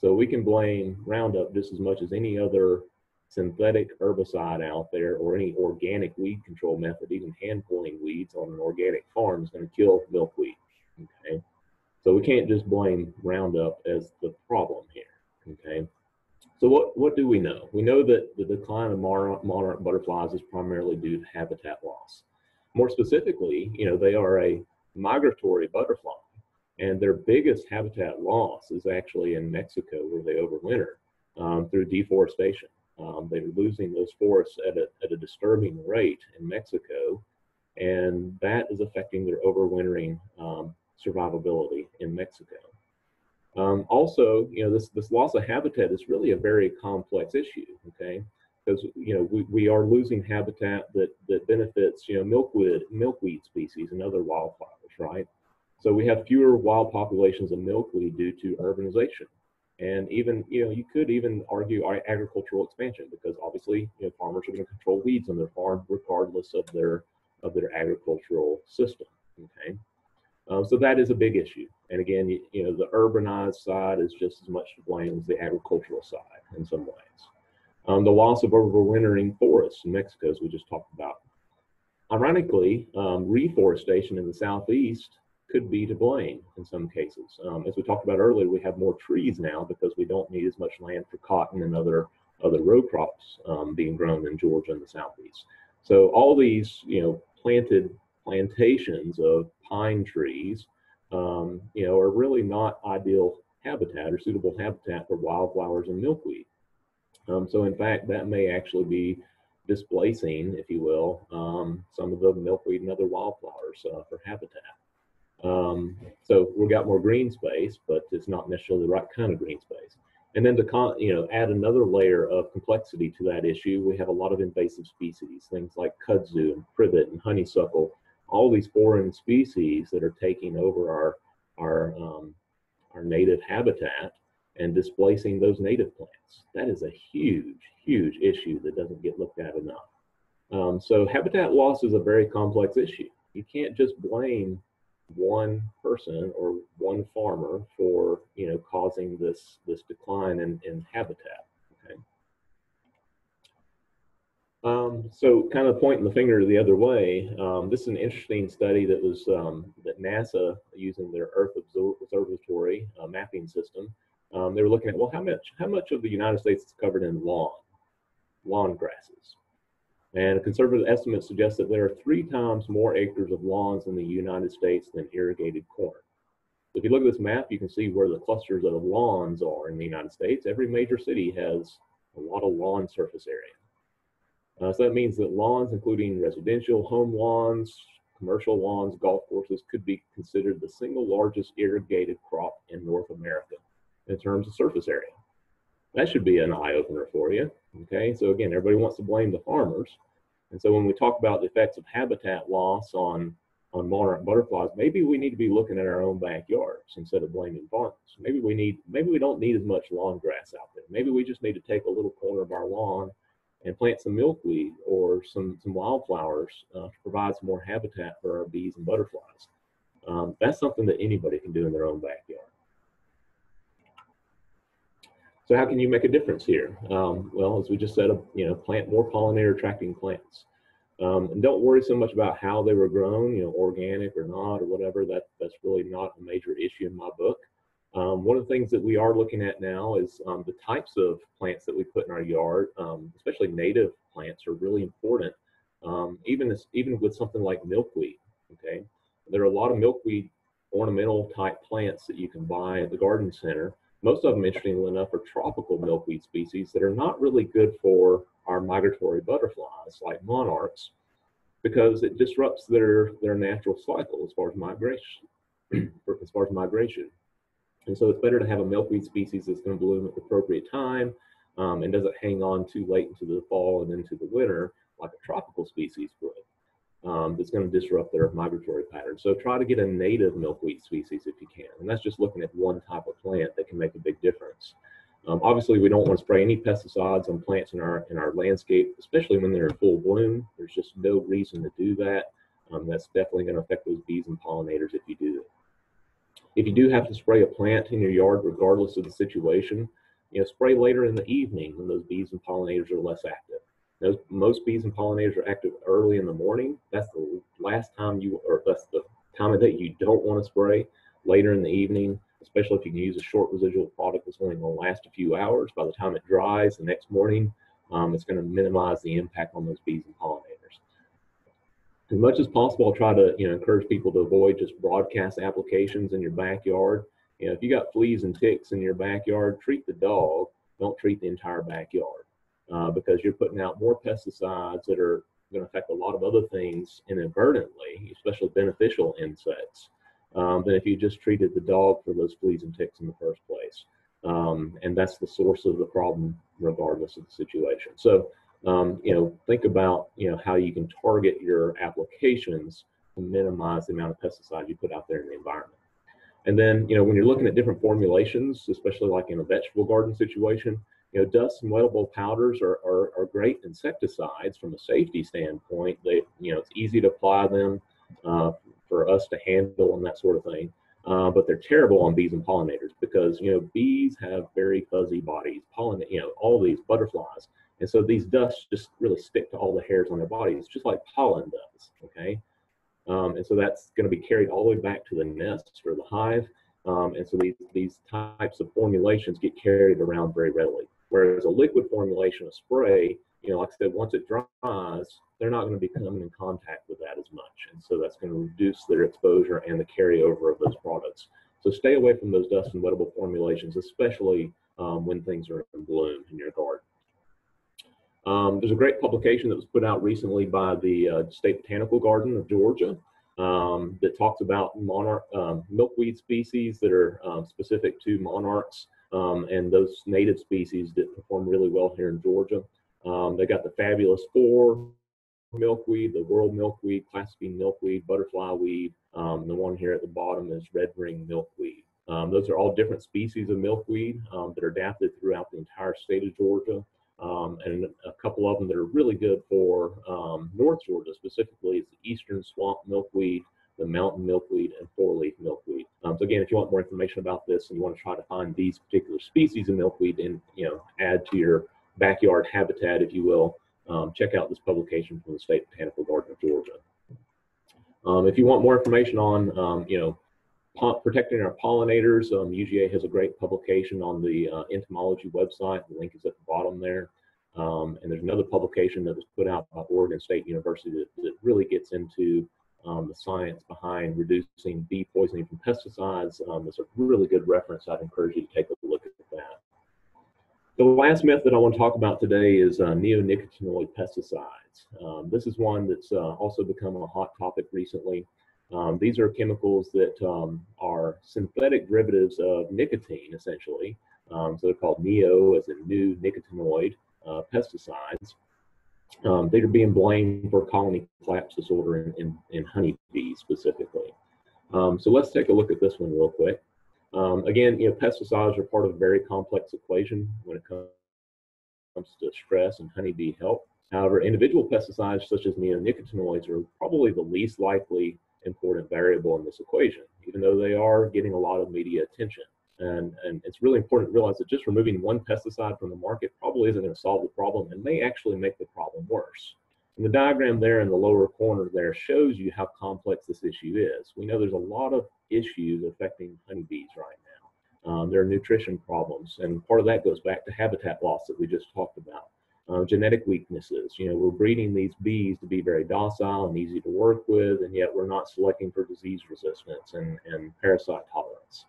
So we can blame Roundup just as much as any other synthetic herbicide out there or any organic weed control method, even hand pulling weeds on an organic farm is going to kill milkweed. Okay. So we can't just blame Roundup as the problem here, okay? So what, what do we know? We know that the decline of monarch, monarch butterflies is primarily due to habitat loss. More specifically, you know, they are a migratory butterfly, and their biggest habitat loss is actually in Mexico where they overwinter um, through deforestation. Um, they're losing those forests at a, at a disturbing rate in Mexico, and that is affecting their overwintering um, survivability in Mexico. Um, also, you know, this, this loss of habitat is really a very complex issue, okay? Because, you know, we, we are losing habitat that, that benefits, you know, milkweed, milkweed species and other wildflowers, right? So we have fewer wild populations of milkweed due to urbanization. And even, you know, you could even argue agricultural expansion because obviously, you know, farmers are going to control weeds on their farm regardless of their of their agricultural system. Okay. Um, so that is a big issue. And again, you, you, know, the urbanized side is just as much to blame as the agricultural side in some ways. Um, the loss of overwintering forests in Mexico, as we just talked about. Ironically, um, reforestation in the southeast could be to blame in some cases. Um, as we talked about earlier, we have more trees now because we don't need as much land for cotton and other other row crops um, being grown in Georgia and the southeast. So all these, you know, planted plantations of pine trees, um, you know, are really not ideal habitat or suitable habitat for wildflowers and milkweed. Um, so in fact, that may actually be displacing, if you will, um, some of the milkweed and other wildflowers uh, for habitat. Um, so we've got more green space, but it's not necessarily the right kind of green space. And then to con- you know add another layer of complexity to that issue, we have a lot of invasive species, things like kudzu and privet and honeysuckle all these foreign species that are taking over our our um, our native habitat and displacing those native plants. That is a huge, huge issue that doesn't get looked at enough. Um, so habitat loss is a very complex issue. You can't just blame one person or one farmer for you know causing this this decline in, in habitat. Um, so kind of pointing the finger the other way, um, this is an interesting study that was um, that NASA using their Earth Observatory uh, mapping system. Um, they were looking at well, how much how much of the United States is covered in lawn, lawn grasses, and conservative estimate suggests that there are three times more acres of lawns in the United States than irrigated corn. If you look at this map, you can see where the clusters of lawns are in the United States. Every major city has a lot of lawn surface area. Uh, so that means that lawns, including residential home lawns, commercial lawns, golf courses, could be considered the single largest irrigated crop in North America in terms of surface area. That should be an eye opener for you. Okay, so again, everybody wants to blame the farmers. And so when we talk about the effects of habitat loss on on monarch butterflies, maybe we need to be looking at our own backyards instead of blaming farmers. Maybe we need, maybe we don't need as much lawn grass out there. Maybe we just need to take a little corner of our lawn and plant some milkweed or some some wildflowers uh, to provide some more habitat for our bees and butterflies. Um, that's something that anybody can do in their own backyard. So how can you make a difference here? Um, well, as we just said, you know, plant more pollinator attracting plants. Um, and don't worry so much about how they were grown, you know, organic or not or whatever. That that's really not a major issue in my book. Um, one of the things that we are looking at now is um, the types of plants that we put in our yard, um, especially native plants, are really important. Um, even as, even with something like milkweed, okay, there are a lot of milkweed ornamental type plants that you can buy at the garden center. Most of them, interestingly enough, are tropical milkweed species that are not really good for our migratory butterflies like monarchs because it disrupts their their natural cycle as far as migration as far as migration and so it's better to have a milkweed species that's going to bloom at the appropriate time um, and doesn't hang on too late into the fall and into the winter like a tropical species would. Um, that's going to disrupt their migratory pattern. So try to get a native milkweed species if you can. And that's just looking at one type of plant that can make a big difference. Um, obviously, we don't want to spray any pesticides on plants in our in our landscape, especially when they're in full bloom. There's just no reason to do that. Um, that's definitely going to affect those bees and pollinators if you do that. If you do have to spray a plant in your yard, regardless of the situation, you know, spray later in the evening when those bees and pollinators are less active. Those, most bees and pollinators are active early in the morning. That's the last time you, or that's the time of day you don't want to spray. Later in the evening, especially if you can use a short residual product that's only going to last a few hours. By the time it dries the next morning, um, it's going to minimize the impact on those bees and pollinators as much as possible, I'll try to you know encourage people to avoid just broadcast applications in your backyard. You know, if you got fleas and ticks in your backyard, treat the dog. Don't treat the entire backyard uh, because you're putting out more pesticides that are going to affect a lot of other things inadvertently, especially beneficial insects, um, than if you just treated the dog for those fleas and ticks in the first place. Um, and that's the source of the problem, regardless of the situation. So um, you know, think about, you know, how you can target your applications to minimize the amount of pesticides you put out there in the environment. And then, you know, when you're looking at different formulations, especially like in a vegetable garden situation, you know, dust and wettable powders are, are, are great insecticides from a safety standpoint. They, you know, it's easy to apply them uh, for us to handle and that sort of thing. Uh, but they're terrible on bees and pollinators because you know bees have very fuzzy bodies. Pollen, you know, all these butterflies and so these dusts just really stick to all the hairs on their bodies, just like pollen does, okay? Um, and so that's gonna be carried all the way back to the nest or the hive. Um, and so these, these types of formulations get carried around very readily. Whereas a liquid formulation, a spray, you know, like I said, once it dries, they're not going to be coming in contact with that as much. And so that's going to reduce their exposure and the carryover of those products. So stay away from those dust and wettable formulations, especially um, when things are in bloom in your garden. Um, there's a great publication that was put out recently by the uh, State Botanical Garden of Georgia um, that talks about monarch um, milkweed species that are um, specific to monarchs um, and those native species that perform really well here in Georgia. Um, they got the fabulous four milkweed, the whorled milkweed, class B milkweed, butterfly weed. the one here at the bottom is red ring milkweed. those are all different species of milkweed that are adapted throughout the entire state of Georgia. Um, and a couple of them that are really good for um, North Georgia specifically is the Eastern Swamp Milkweed, the Mountain Milkweed, and Four-Leaf Milkweed. Um, so again, if you want more information about this and you want to try to find these particular species of milkweed and you know add to your backyard habitat, if you will, um, check out this publication from the State Botanical Garden of Georgia. Um, if you want more information on um, you know protecting our pollinators. Um, UGA has a great publication on the uh, entomology website. The link is at the bottom there. Um, and there's another publication that was put out by Oregon State University that, that really gets into um, the science behind reducing bee poisoning from pesticides. Um, it's a really good reference. I'd encourage you to take a look at that. The last that I want to talk about today is uh, neonicotinoid pesticides. Um, this is one that's uh, also become a hot topic recently. Um, these are chemicals that um, are synthetic derivatives of nicotine, essentially. Um, so they're called neo, as in new nicotinoid uh, pesticides. Um, they're being blamed for colony collapse disorder in, in, in honeybees specifically. Um, so let's take a look at this one real quick. Um, again, you know, pesticides are part of a very complex equation when it comes to stress and honeybee health. However, individual pesticides such as neonicotinoids are probably the least likely important variable in this equation, even though they are getting a lot of media attention. And, and it's really important to realize that just removing one pesticide from the market probably isn't going to solve the problem and may actually make the problem worse. And the diagram there in the lower corner there shows you how complex this issue is. We know there's a lot of issues affecting honeybees right now. Um, there are nutrition problems, and part of that goes back to habitat loss that we just talked about. Uh, genetic weaknesses. You know, we're breeding these bees to be very docile and easy to work with, and yet we're not selecting for disease resistance and, and parasite tolerance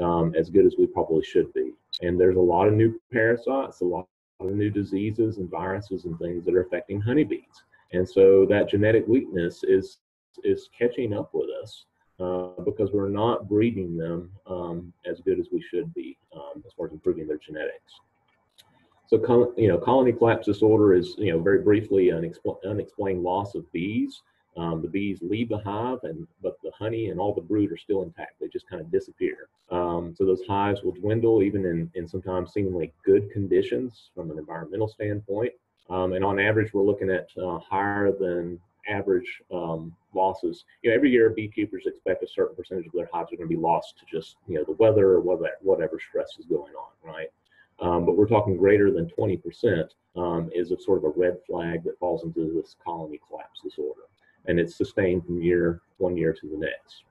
um, as good as we probably should be. And there's a lot of new parasites, a lot of new diseases and viruses and things that are affecting honeybees. And so that genetic weakness is is catching up with us uh, because we're not breeding them um, as good as we should be um, as far as improving their genetics. So, you know, colony collapse disorder is, you know, very briefly an unexplained loss of bees. Um, the bees leave the hive, and but the honey and all the brood are still intact. They just kind of disappear. Um, so those hives will dwindle even in, in sometimes seemingly good conditions from an environmental standpoint. Um, and on average, we're looking at uh, higher than average um, losses. You know, every year beekeepers expect a certain percentage of their hives are going to be lost to just you know the weather or whatever, whatever stress is going on, right? Um, but we're talking greater than 20% um, is a sort of a red flag that falls into this colony collapse disorder. And it's sustained from year one year to the next.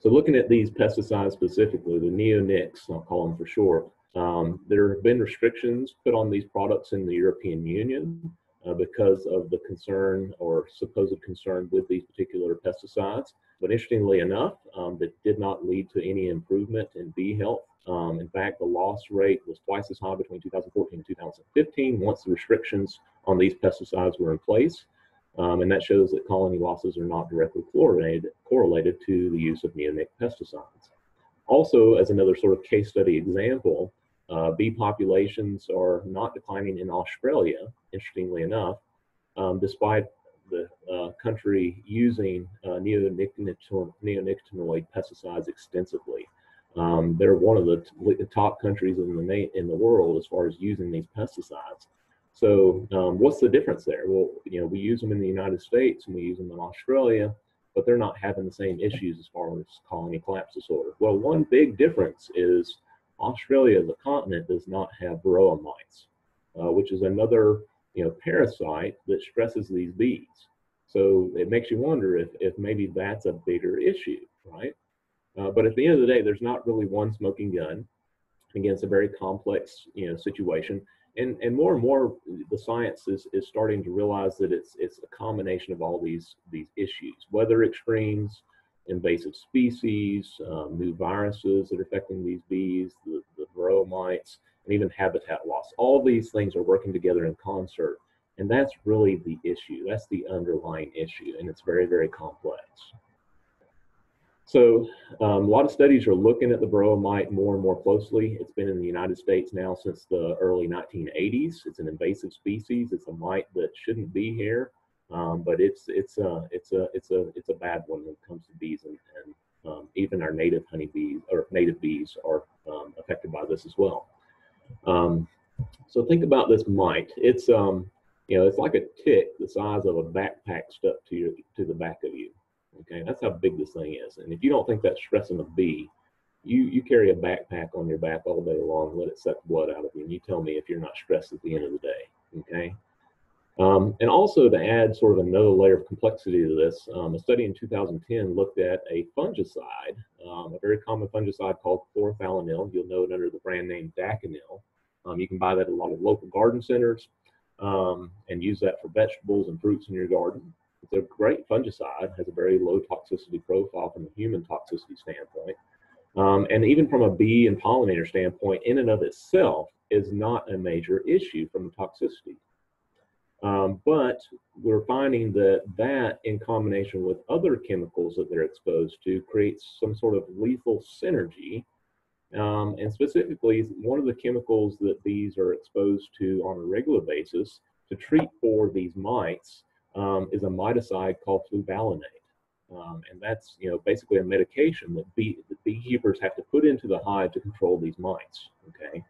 So looking at these pesticides specifically, the neonics, I'll call them for short, um, there have been restrictions put on these products in the European Union uh, because of the concern or supposed concern with these particular pesticides. But interestingly enough, um, that did not lead to any improvement in bee health. Um, in fact, the loss rate was twice as high between 2014 and 2015 once the restrictions on these pesticides were in place. Um, and that shows that colony losses are not directly correlated, correlated to the use of neonic pesticides. Also, as another sort of case study example, uh, bee populations are not declining in Australia, interestingly enough, um, despite the uh, country using uh, neonicotinoid pesticides extensively. Um, they're one of the, top countries in the in the world as far as using these pesticides. So, um, what's the difference there? Well, you know, we use them in the United States and we use them in Australia, but they're not having the same issues as far as colony collapse disorder. Well, one big difference is Australia a continent does not have varroa mites, uh, which is another you know parasite that stresses these bees. So it makes you wonder if, if maybe that's a bigger issue, right? Uh, but at the end of the day, there's not really one smoking gun. Again, it's a very complex, you know, situation. And, and more and more, the science is, is starting to realize that it's it's a combination of all these these issues, weather extremes, invasive species, um, new viruses that are affecting these bees, the, the varroa mites, and even habitat loss. All these things are working together in concert. And that's really the issue. That's the underlying issue. And it's very, very complex. So um, a lot of studies are looking at the varroa mite more and more closely. It's been in the United States now since the early 1980s. It's an invasive species. It's a mite that shouldn't be here, um, but it's it's a it's a it's a it's a bad one when it comes to bees, and, and um, even our native honeybees or native bees are um, affected by this as well. Um, so think about this mite. It's um you know it's like a tick the size of a backpack stuck to your to the back of you Okay, that's how big this thing is. And if you don't think that's stressing a bee, you you carry a backpack on your back all day long, let it suck blood out of you, and you tell me if you're not stressed at the end of the day. Okay. Um, and also to add sort of another layer of complexity to this, um, a study in 2010 looked at a fungicide, um, a very common fungicide called chlorothalonil. You'll know it under the brand name Daconil. Um, you can buy that at a lot of local garden centers um, and use that for vegetables and fruits in your garden. It's a great fungicide, has a very low toxicity profile from a human toxicity standpoint. Um, and even from a bee and pollinator standpoint, in and of itself, is not a major issue from the toxicity. Um, but we're finding that that, in combination with other chemicals that they're exposed to, creates some sort of lethal synergy. Um, and specifically, one of the chemicals that bees are exposed to on a regular basis to treat for these mites um, is a miticide called fluvalinate. Um, and that's you know basically a medication that bee, the beekeepers have to put into the hive to control these mites. Okay,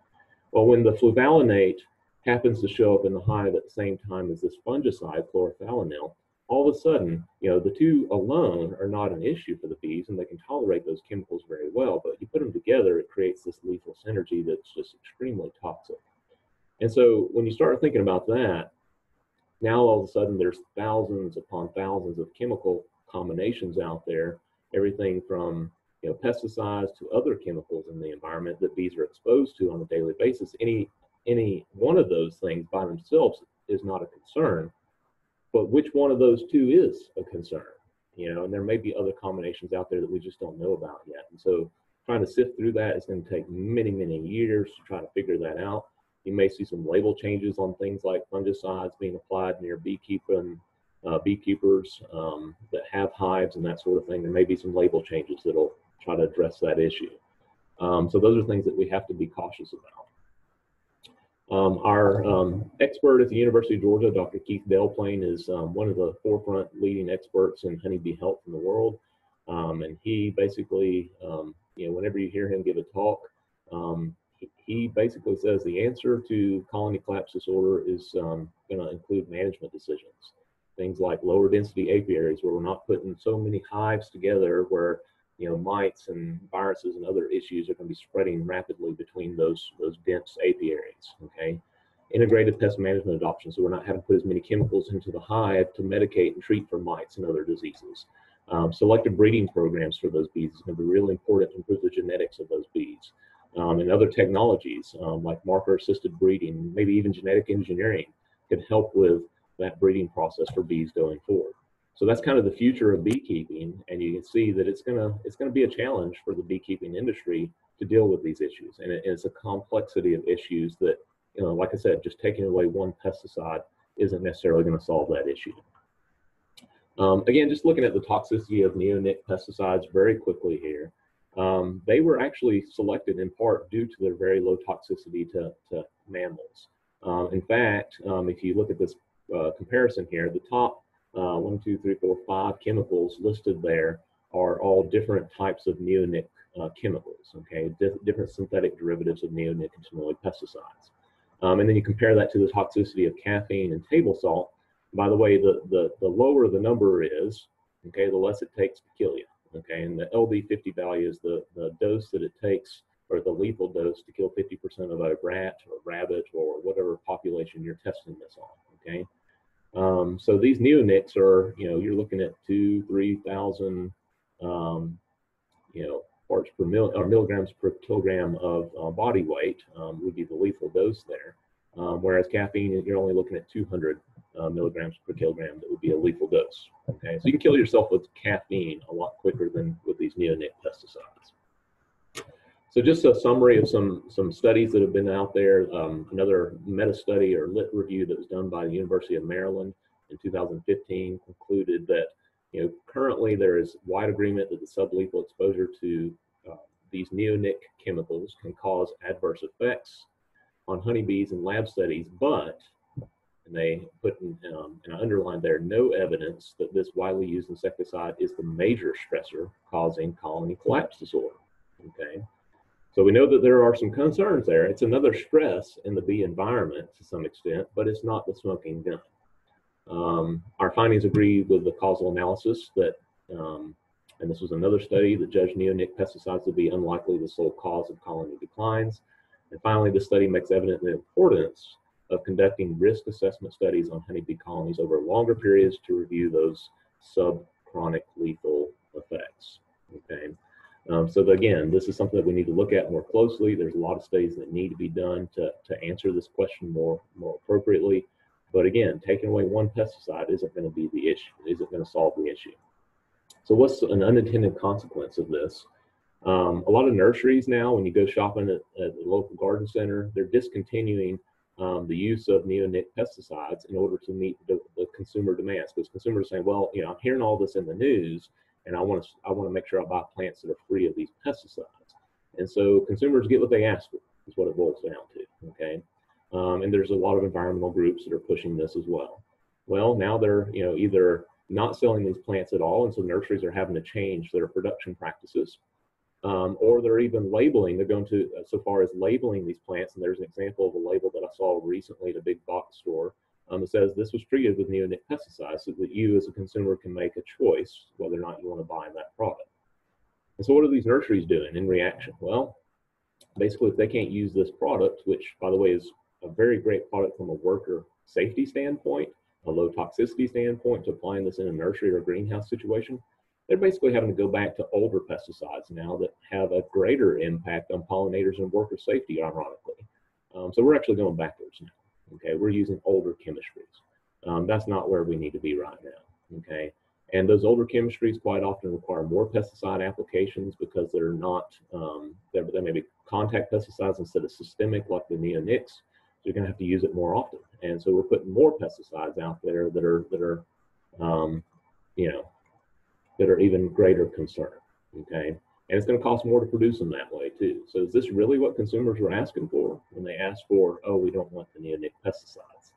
well when the fluvalinate happens to show up in the hive at the same time as this fungicide chlorothalonil, all of a sudden you know the two alone are not an issue for the bees and they can tolerate those chemicals very well. But you put them together, it creates this lethal synergy that's just extremely toxic. And so when you start thinking about that, now all of a sudden there's thousands upon thousands of chemical combinations out there, everything from you know pesticides to other chemicals in the environment that bees are exposed to on a daily basis. Any any one of those things by themselves is not a concern, but which one of those two is a concern? You know, and there may be other combinations out there that we just don't know about yet. And so trying to sift through that is going to take many, many years to try to figure that out. You may see some label changes on things like fungicides being applied near beekeeping uh, beekeepers um, that have hives and that sort of thing. There may be some label changes that'll try to address that issue. Um, so those are things that we have to be cautious about. Um, our um, expert at the University of Georgia, Dr. Keith Delaplane, is um, one of the forefront leading experts in honeybee health in the world. Um, and he basically, you know, whenever you hear him give a talk, he, basically says the answer to colony collapse disorder is going to include management decisions. Things like lower density apiaries where we're not putting so many hives together where you know mites and viruses and other issues are going to be spreading rapidly between those those dense apiaries okay? Integrated pest management adoption so we're not having to put as many chemicals into the hive to medicate and treat for mites and other diseases. Um, selective breeding programs for those bees is going to be really important to improve the genetics of those bees um, and other technologies um, like marker assisted breeding maybe even genetic engineering can help with that breeding process for bees going forward. So that's kind of the future of beekeeping, and you can see that it's gonna it's gonna be a challenge for the beekeeping industry to deal with these issues, and it, it's a complexity of issues that you know, like I said, just taking away one pesticide isn't necessarily going to solve that issue. Um, again, just looking at the toxicity of neonic pesticides very quickly here, um, they were actually selected in part due to their very low toxicity to, to mammals. Um, in fact, um, if you look at this uh, comparison here, the top uh, one, two, three, four, five chemicals listed there are all different types of neonic uh, chemicals, okay, Di different synthetic derivatives of neonicotinoid pesticides. Um, and then you compare that to the toxicity of caffeine and table salt. By the way, the, the, the lower the number is, okay, the less it takes to kill you, okay, and the LD50 value is the, the dose that it takes or the lethal dose to kill 50% of a rat or rabbit or whatever population you're testing this on, okay? Um, so these neonics are, you know, you're looking at two, 3,000, um, you know, parts per mil or milligrams per kilogram of uh, body weight um, would be the lethal dose there. Um, whereas caffeine, you're only looking at 200 uh, milligrams per kilogram that would be a lethal dose. Okay, so you can kill yourself with caffeine a lot quicker than with these neonic pesticides. So just a summary of some, some studies that have been out there. Um, another meta study or lit review that was done by the University of Maryland in 2015 concluded that you know currently there is wide agreement that the sublethal exposure to uh, these neonic chemicals can cause adverse effects on honeybees in lab studies, but and they put in, um, and I underlined there no evidence that this widely used insecticide is the major stressor causing colony collapse disorder. Okay. So we know that there are some concerns there. It's another stress in the bee environment to some extent, but it's not the smoking gun. Um, our findings agree with the causal analysis that, um, and this was another study that judged neonic pesticides to be unlikely the sole cause of colony declines. And finally, the study makes evident the importance of conducting risk assessment studies on honeybee colonies over longer periods to review those subchronic lethal effects. Okay. Um, so again, this is something that we need to look at more closely. There's a lot of studies that need to be done to, to answer this question more, more appropriately. But again, taking away one pesticide isn't going to be the issue, isn't going to solve the issue. So what's an unintended consequence of this? Um, a lot of nurseries now, when you go shopping at, at the local garden center, they're discontinuing um, the use of neonic pesticides in order to meet the, the consumer demands. Because consumers are saying, well, you know, I'm hearing all this in the news, and I want to I want to make sure I buy plants that are free of these pesticides. And so consumers get what they ask for. Is what it boils down to. Okay. Um, and there's a lot of environmental groups that are pushing this as well. Well, now they're you know either not selling these plants at all, and so nurseries are having to change their production practices, um, or they're even labeling. They're going to uh, so far as labeling these plants. And there's an example of a label that I saw recently at a big box store um, it says this was treated with neonic pesticides so that you as a consumer can make a choice whether or not you want to buy that product. And so what are these nurseries doing in reaction? Well, basically if they can't use this product, which by the way is a very great product from a worker safety standpoint, a low toxicity standpoint to applying this in a nursery or greenhouse situation, they're basically having to go back to older pesticides now that have a greater impact on pollinators and worker safety, ironically. Um, so we're actually going backwards now. Okay, we're using older chemistries. Um, that's not where we need to be right now. Okay, and those older chemistries quite often require more pesticide applications because they're not, um, they may be contact pesticides instead of systemic like the neonics. So you're going to have to use it more often. And so we're putting more pesticides out there that are, that are, um, you know, that are even greater concern. Okay. And it's going to cost more to produce them that way too. So is this really what consumers were asking for when they asked for, oh, we don't want the neonic pesticides?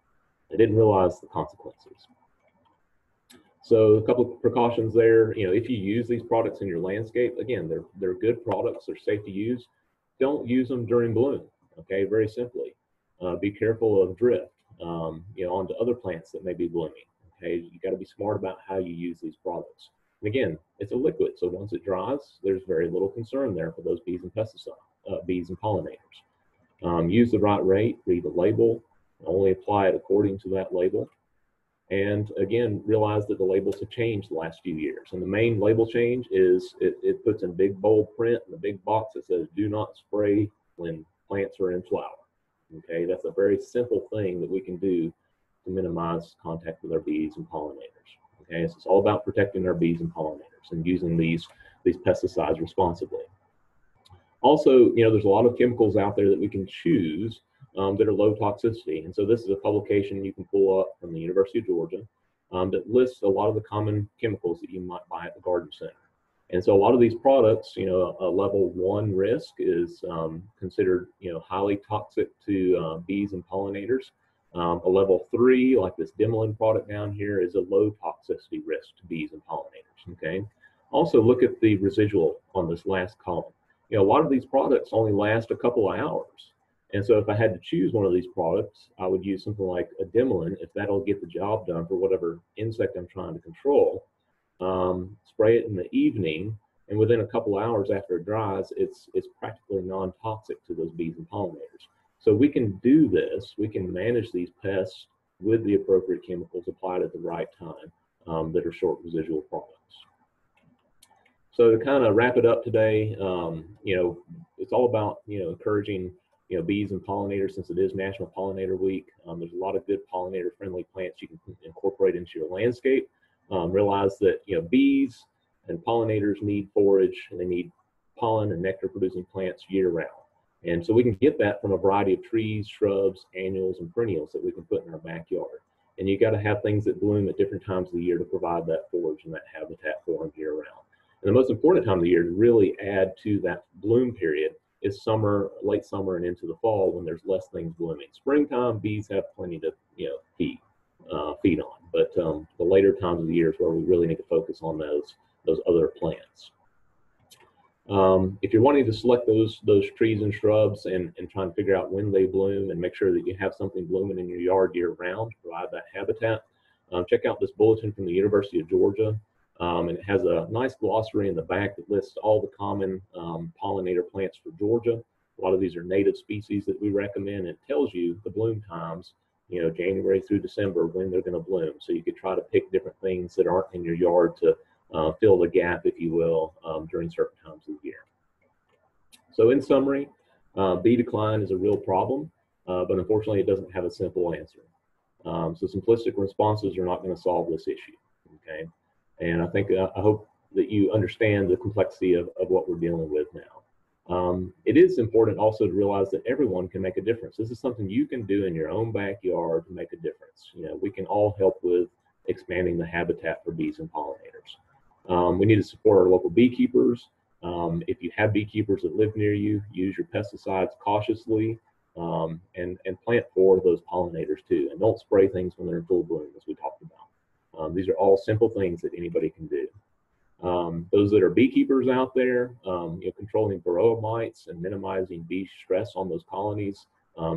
They didn't realize the consequences. So a couple of precautions there. You know, if you use these products in your landscape, again, they're they're good products. They're safe to use. Don't use them during bloom. Okay, very simply. Uh, be careful of drift. Um, you know, onto other plants that may be blooming. Okay, you got to be smart about how you use these products. And again, it's a liquid, so once it dries, there's very little concern there for those bees and pesticide, uh, bees and pollinators. Um, use the right rate, read the label, only apply it according to that label. And again, realize that the labels have changed the last few years. And the main label change is it, it puts in big bold print in the big box that says, do not spray when plants are in flower. Okay, that's a very simple thing that we can do to minimize contact with our bees and pollinators. Okay, so it's all about protecting our bees and pollinators and using these, these pesticides responsibly. Also, you know, there's a lot of chemicals out there that we can choose um, that are low toxicity. And so this is a publication you can pull up from the University of Georgia um, that lists a lot of the common chemicals that you might buy at the garden center. And so a lot of these products, you know, a level one risk is um, considered, you know, highly toxic to uh, bees and pollinators. Um, a level three, like this Dimilin product down here, is a low toxicity risk to bees and pollinators. Okay. Also, look at the residual on this last column. You know, a lot of these products only last a couple of hours. And so, if I had to choose one of these products, I would use something like a Dimilin if that'll get the job done for whatever insect I'm trying to control. Um, spray it in the evening, and within a couple hours after it dries, it's it's practically non-toxic to those bees and pollinators. So we can do this. We can manage these pests with the appropriate chemicals applied at the right time um, that are short residual products. So to kind of wrap it up today, um, you know, it's all about, you know, encouraging, you know, bees and pollinators since it is National Pollinator Week. Um, there's a lot of good pollinator friendly plants you can incorporate into your landscape. Um, realize that, you know, bees and pollinators need forage and they need pollen and nectar producing plants year round. And so we can get that from a variety of trees, shrubs, annuals, and perennials that we can put in our backyard. And you got to have things that bloom at different times of the year to provide that forage and that habitat for them year round. And the most important time of the year to really add to that bloom period is summer, late summer, and into the fall when there's less things blooming. Springtime, bees have plenty to you know feed uh, feed on, but um, the later times of the year is where we really need to focus on those those other plants. Um, if you're wanting to select those those trees and shrubs and, and try and figure out when they bloom and make sure that you have something blooming in your yard year round to provide that habitat, um, check out this bulletin from the University of Georgia. Um, and it has a nice glossary in the back that lists all the common um, pollinator plants for Georgia. A lot of these are native species that we recommend. It tells you the bloom times, you know, January through December when they're going to bloom. So you could try to pick different things that aren't in your yard to uh, fill the gap, if you will, um, during certain times of the year. So in summary, uh, bee decline is a real problem, uh, but unfortunately it doesn't have a simple answer. Um, so simplistic responses are not going to solve this issue, okay? And I think, uh, I hope that you understand the complexity of, of what we're dealing with now. Um, it is important also to realize that everyone can make a difference. This is something you can do in your own backyard to make a difference. You know, we can all help with expanding the habitat for bees and pollinators. Um, we need to support our local beekeepers. Um, if you have beekeepers that live near you, use your pesticides cautiously. um, and, and plant for those pollinators too. And don't spray things when they're in full bloom, as we talked about. Um, these are all simple things that anybody can do. Um, those that are beekeepers out there, um, you know, controlling varroa mites and minimizing bee stress on those colonies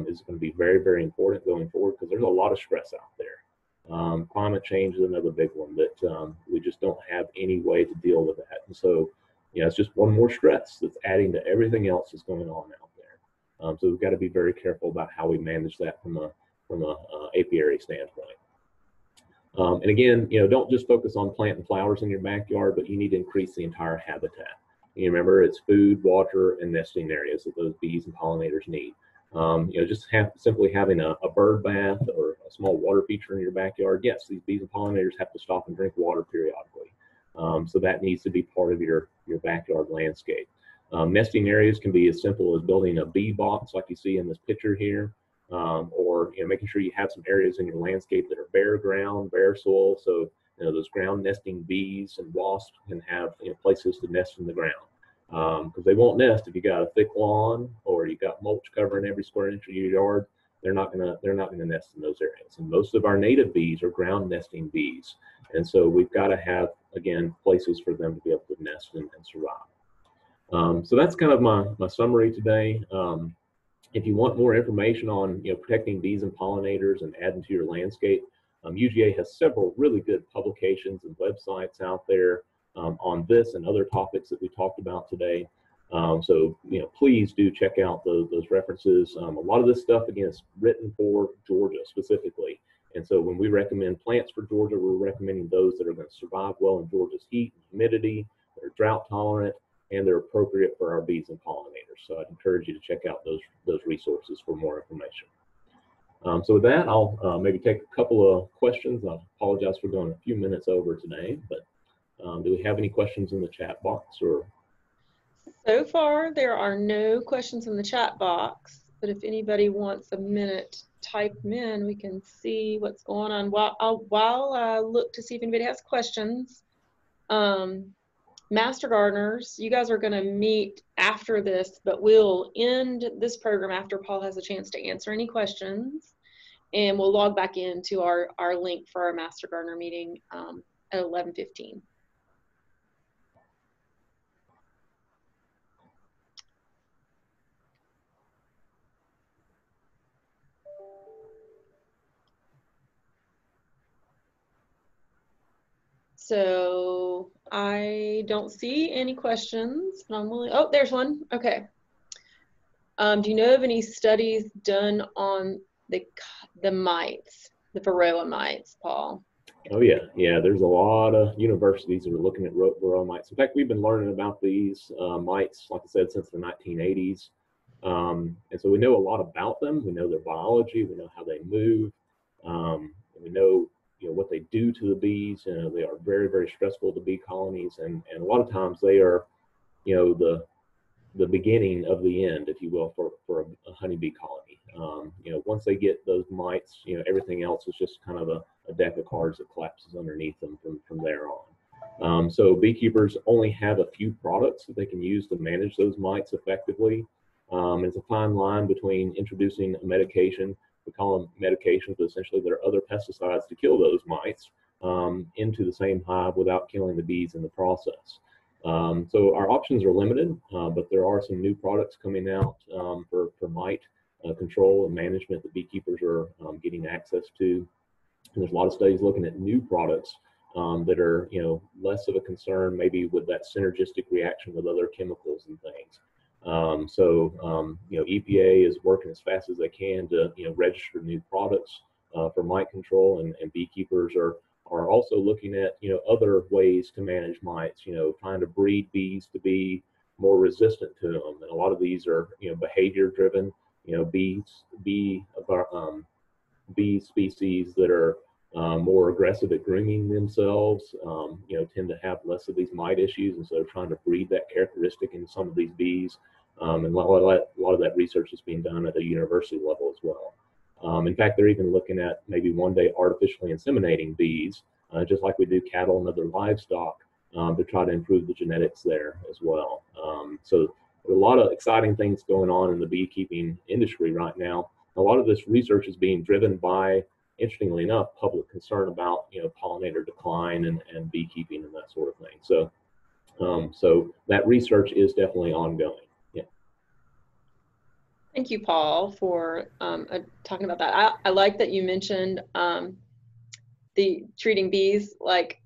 is going to be very, very important going forward because there's a lot of stress out there. Um, climate change is another big one that um, we just don't have any way to deal with that. And so, you know, it's just one more stress that's adding to everything else that's going on out there. Um, so we've got to be very careful about how we manage that from a from a uh, apiary standpoint. Um, and again, you know, don't just focus on planting flowers in your backyard, but you need to increase the entire habitat. You remember, it's food, water, and nesting areas that those bees and pollinators need. Um, you know, just have, simply having a, a, bird bath or a small water feature in your backyard. Yes, these bees and pollinators have to stop and drink water periodically. Um, so that needs to be part of your, your backyard landscape. Um, nesting areas can be as simple as building a bee box like you see in this picture here, um, or you know, making sure you have some areas in your landscape that are bare ground, bare soil, so you know, those ground nesting bees and wasps can have you know, places to nest in the ground because um, they won't nest if you got a thick lawn or you got mulch covering every square inch of your yard. They're not gonna they're not gonna nest in those areas. And most of our native bees are ground nesting bees, and so we've got to have again places for them to be able to nest and, and survive. Um, so that's kind of my my summary today. Um, if you want more information on you know protecting bees and pollinators and adding to your landscape, um, UGA has several really good publications and websites out there um, on this and other topics that we talked about today. Um, so, you know, please do check out those, those references. Um, a lot of this stuff, again, is written for Georgia specifically. And so when we recommend plants for Georgia, we're recommending those that are going to survive well in Georgia's heat and humidity, they're drought tolerant, and they're appropriate for our bees and pollinators. So I'd encourage you to check out those, those resources for more information. Um, so with that, I'll uh, maybe take a couple of questions. I apologize for going a few minutes over today, but um, do we have any questions in the chat box or? So far, there are no questions in the chat box, but if anybody wants a minute, type them in. We can see what's going on. While, I'll, while I look to see if anybody has questions, um, Master Gardeners, you guys are going to meet after this, but we'll end this program after Paul has a chance to answer any questions. And we'll log back into our, our link for our Master Gardener meeting um, at 11.15. So I don't see any questions, but I'm willing. Oh, there's one. Okay. Um, do you know of any studies done on the the mites, the varroa mites, Paul? Oh yeah, yeah. There's a lot of universities that are looking at varroa mites. In fact, we've been learning about these uh, mites, like I said, since the 1980s, um, and so we know a lot about them. We know their biology. We know how they move. Um, we know you know what they do to the bees. You know, they are very very stressful to bee colonies, and and a lot of times they are, you know, the the beginning of the end, if you will, for for a, honeybee colony. Um, you know, once they get those mites, you know, everything else is just kind of a, a deck of cards that collapses underneath them from from there on. Um, so beekeepers only have a few products that they can use to manage those mites effectively. Um, it's a fine line between introducing a medication we call them medications, but essentially there are other pesticides to kill those mites um, into the same hive without killing the bees in the process. Um, so our options are limited, uh, but there are some new products coming out um, for, for mite uh, control and management that beekeepers are um, getting access to. And there's a lot of studies looking at new products um, that are, you know, less of a concern maybe with that synergistic reaction with other chemicals and things. Um, so, um, you know, EPA is working as fast as they can to, you know, register new products uh, for mite control, and, and beekeepers are are also looking at, you know, other ways to manage mites. You know, trying to breed bees to be more resistant to them, and a lot of these are, you know, behavior driven. You know, bees, bee, um, bee species that are um, more aggressive at grooming themselves, um, you know, tend to have less of these mite issues, and so trying to breed that characteristic in some of these bees. Um, and a lot, of that, a lot of that research is being done at the university level as well. Um, in fact, they're even looking at maybe one day artificially inseminating bees, uh, just like we do cattle and other livestock, um, to try to improve the genetics there as well. Um, so a lot of exciting things going on in the beekeeping industry right now. A lot of this research is being driven by, interestingly enough, public concern about you know pollinator decline and, and beekeeping and that sort of thing. So, um, so that research is definitely ongoing. Yeah. Thank you, Paul, for um, uh, talking about that. I, I like that you mentioned um, the treating bees like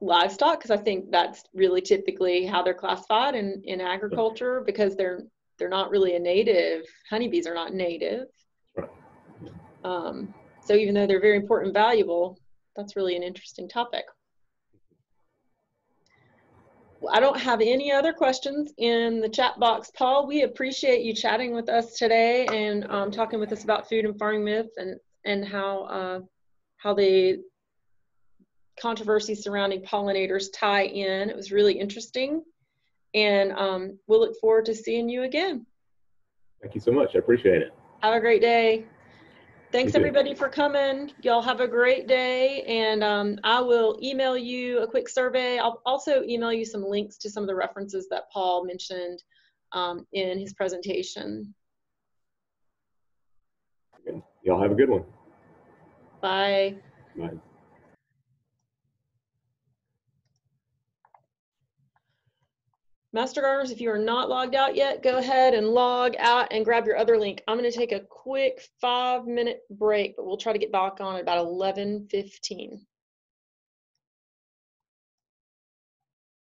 livestock because I think that's really typically how they're classified in, in agriculture because they're they're not really a native. Honeybees are not native. Right. Um, so even though they're very important and valuable, that's really an interesting topic. I don't have any other questions in the chat box. Paul, we appreciate you chatting with us today and um, talking with us about food and farming myths and, and how, uh, how the controversy surrounding pollinators tie in. It was really interesting. And um, we'll look forward to seeing you again. Thank you so much. I appreciate it. Have a great day. Thanks too. everybody for coming. Y'all have a great day. And um, I will email you a quick survey. I'll also email you some links to some of the references that Paul mentioned um, in his presentation. Y'all have a good one. Bye. Bye. Master Gardeners, if you are not logged out yet, go ahead and log out and grab your other link. I'm going to take a quick five minute break, but we'll try to get back on at about 11:15.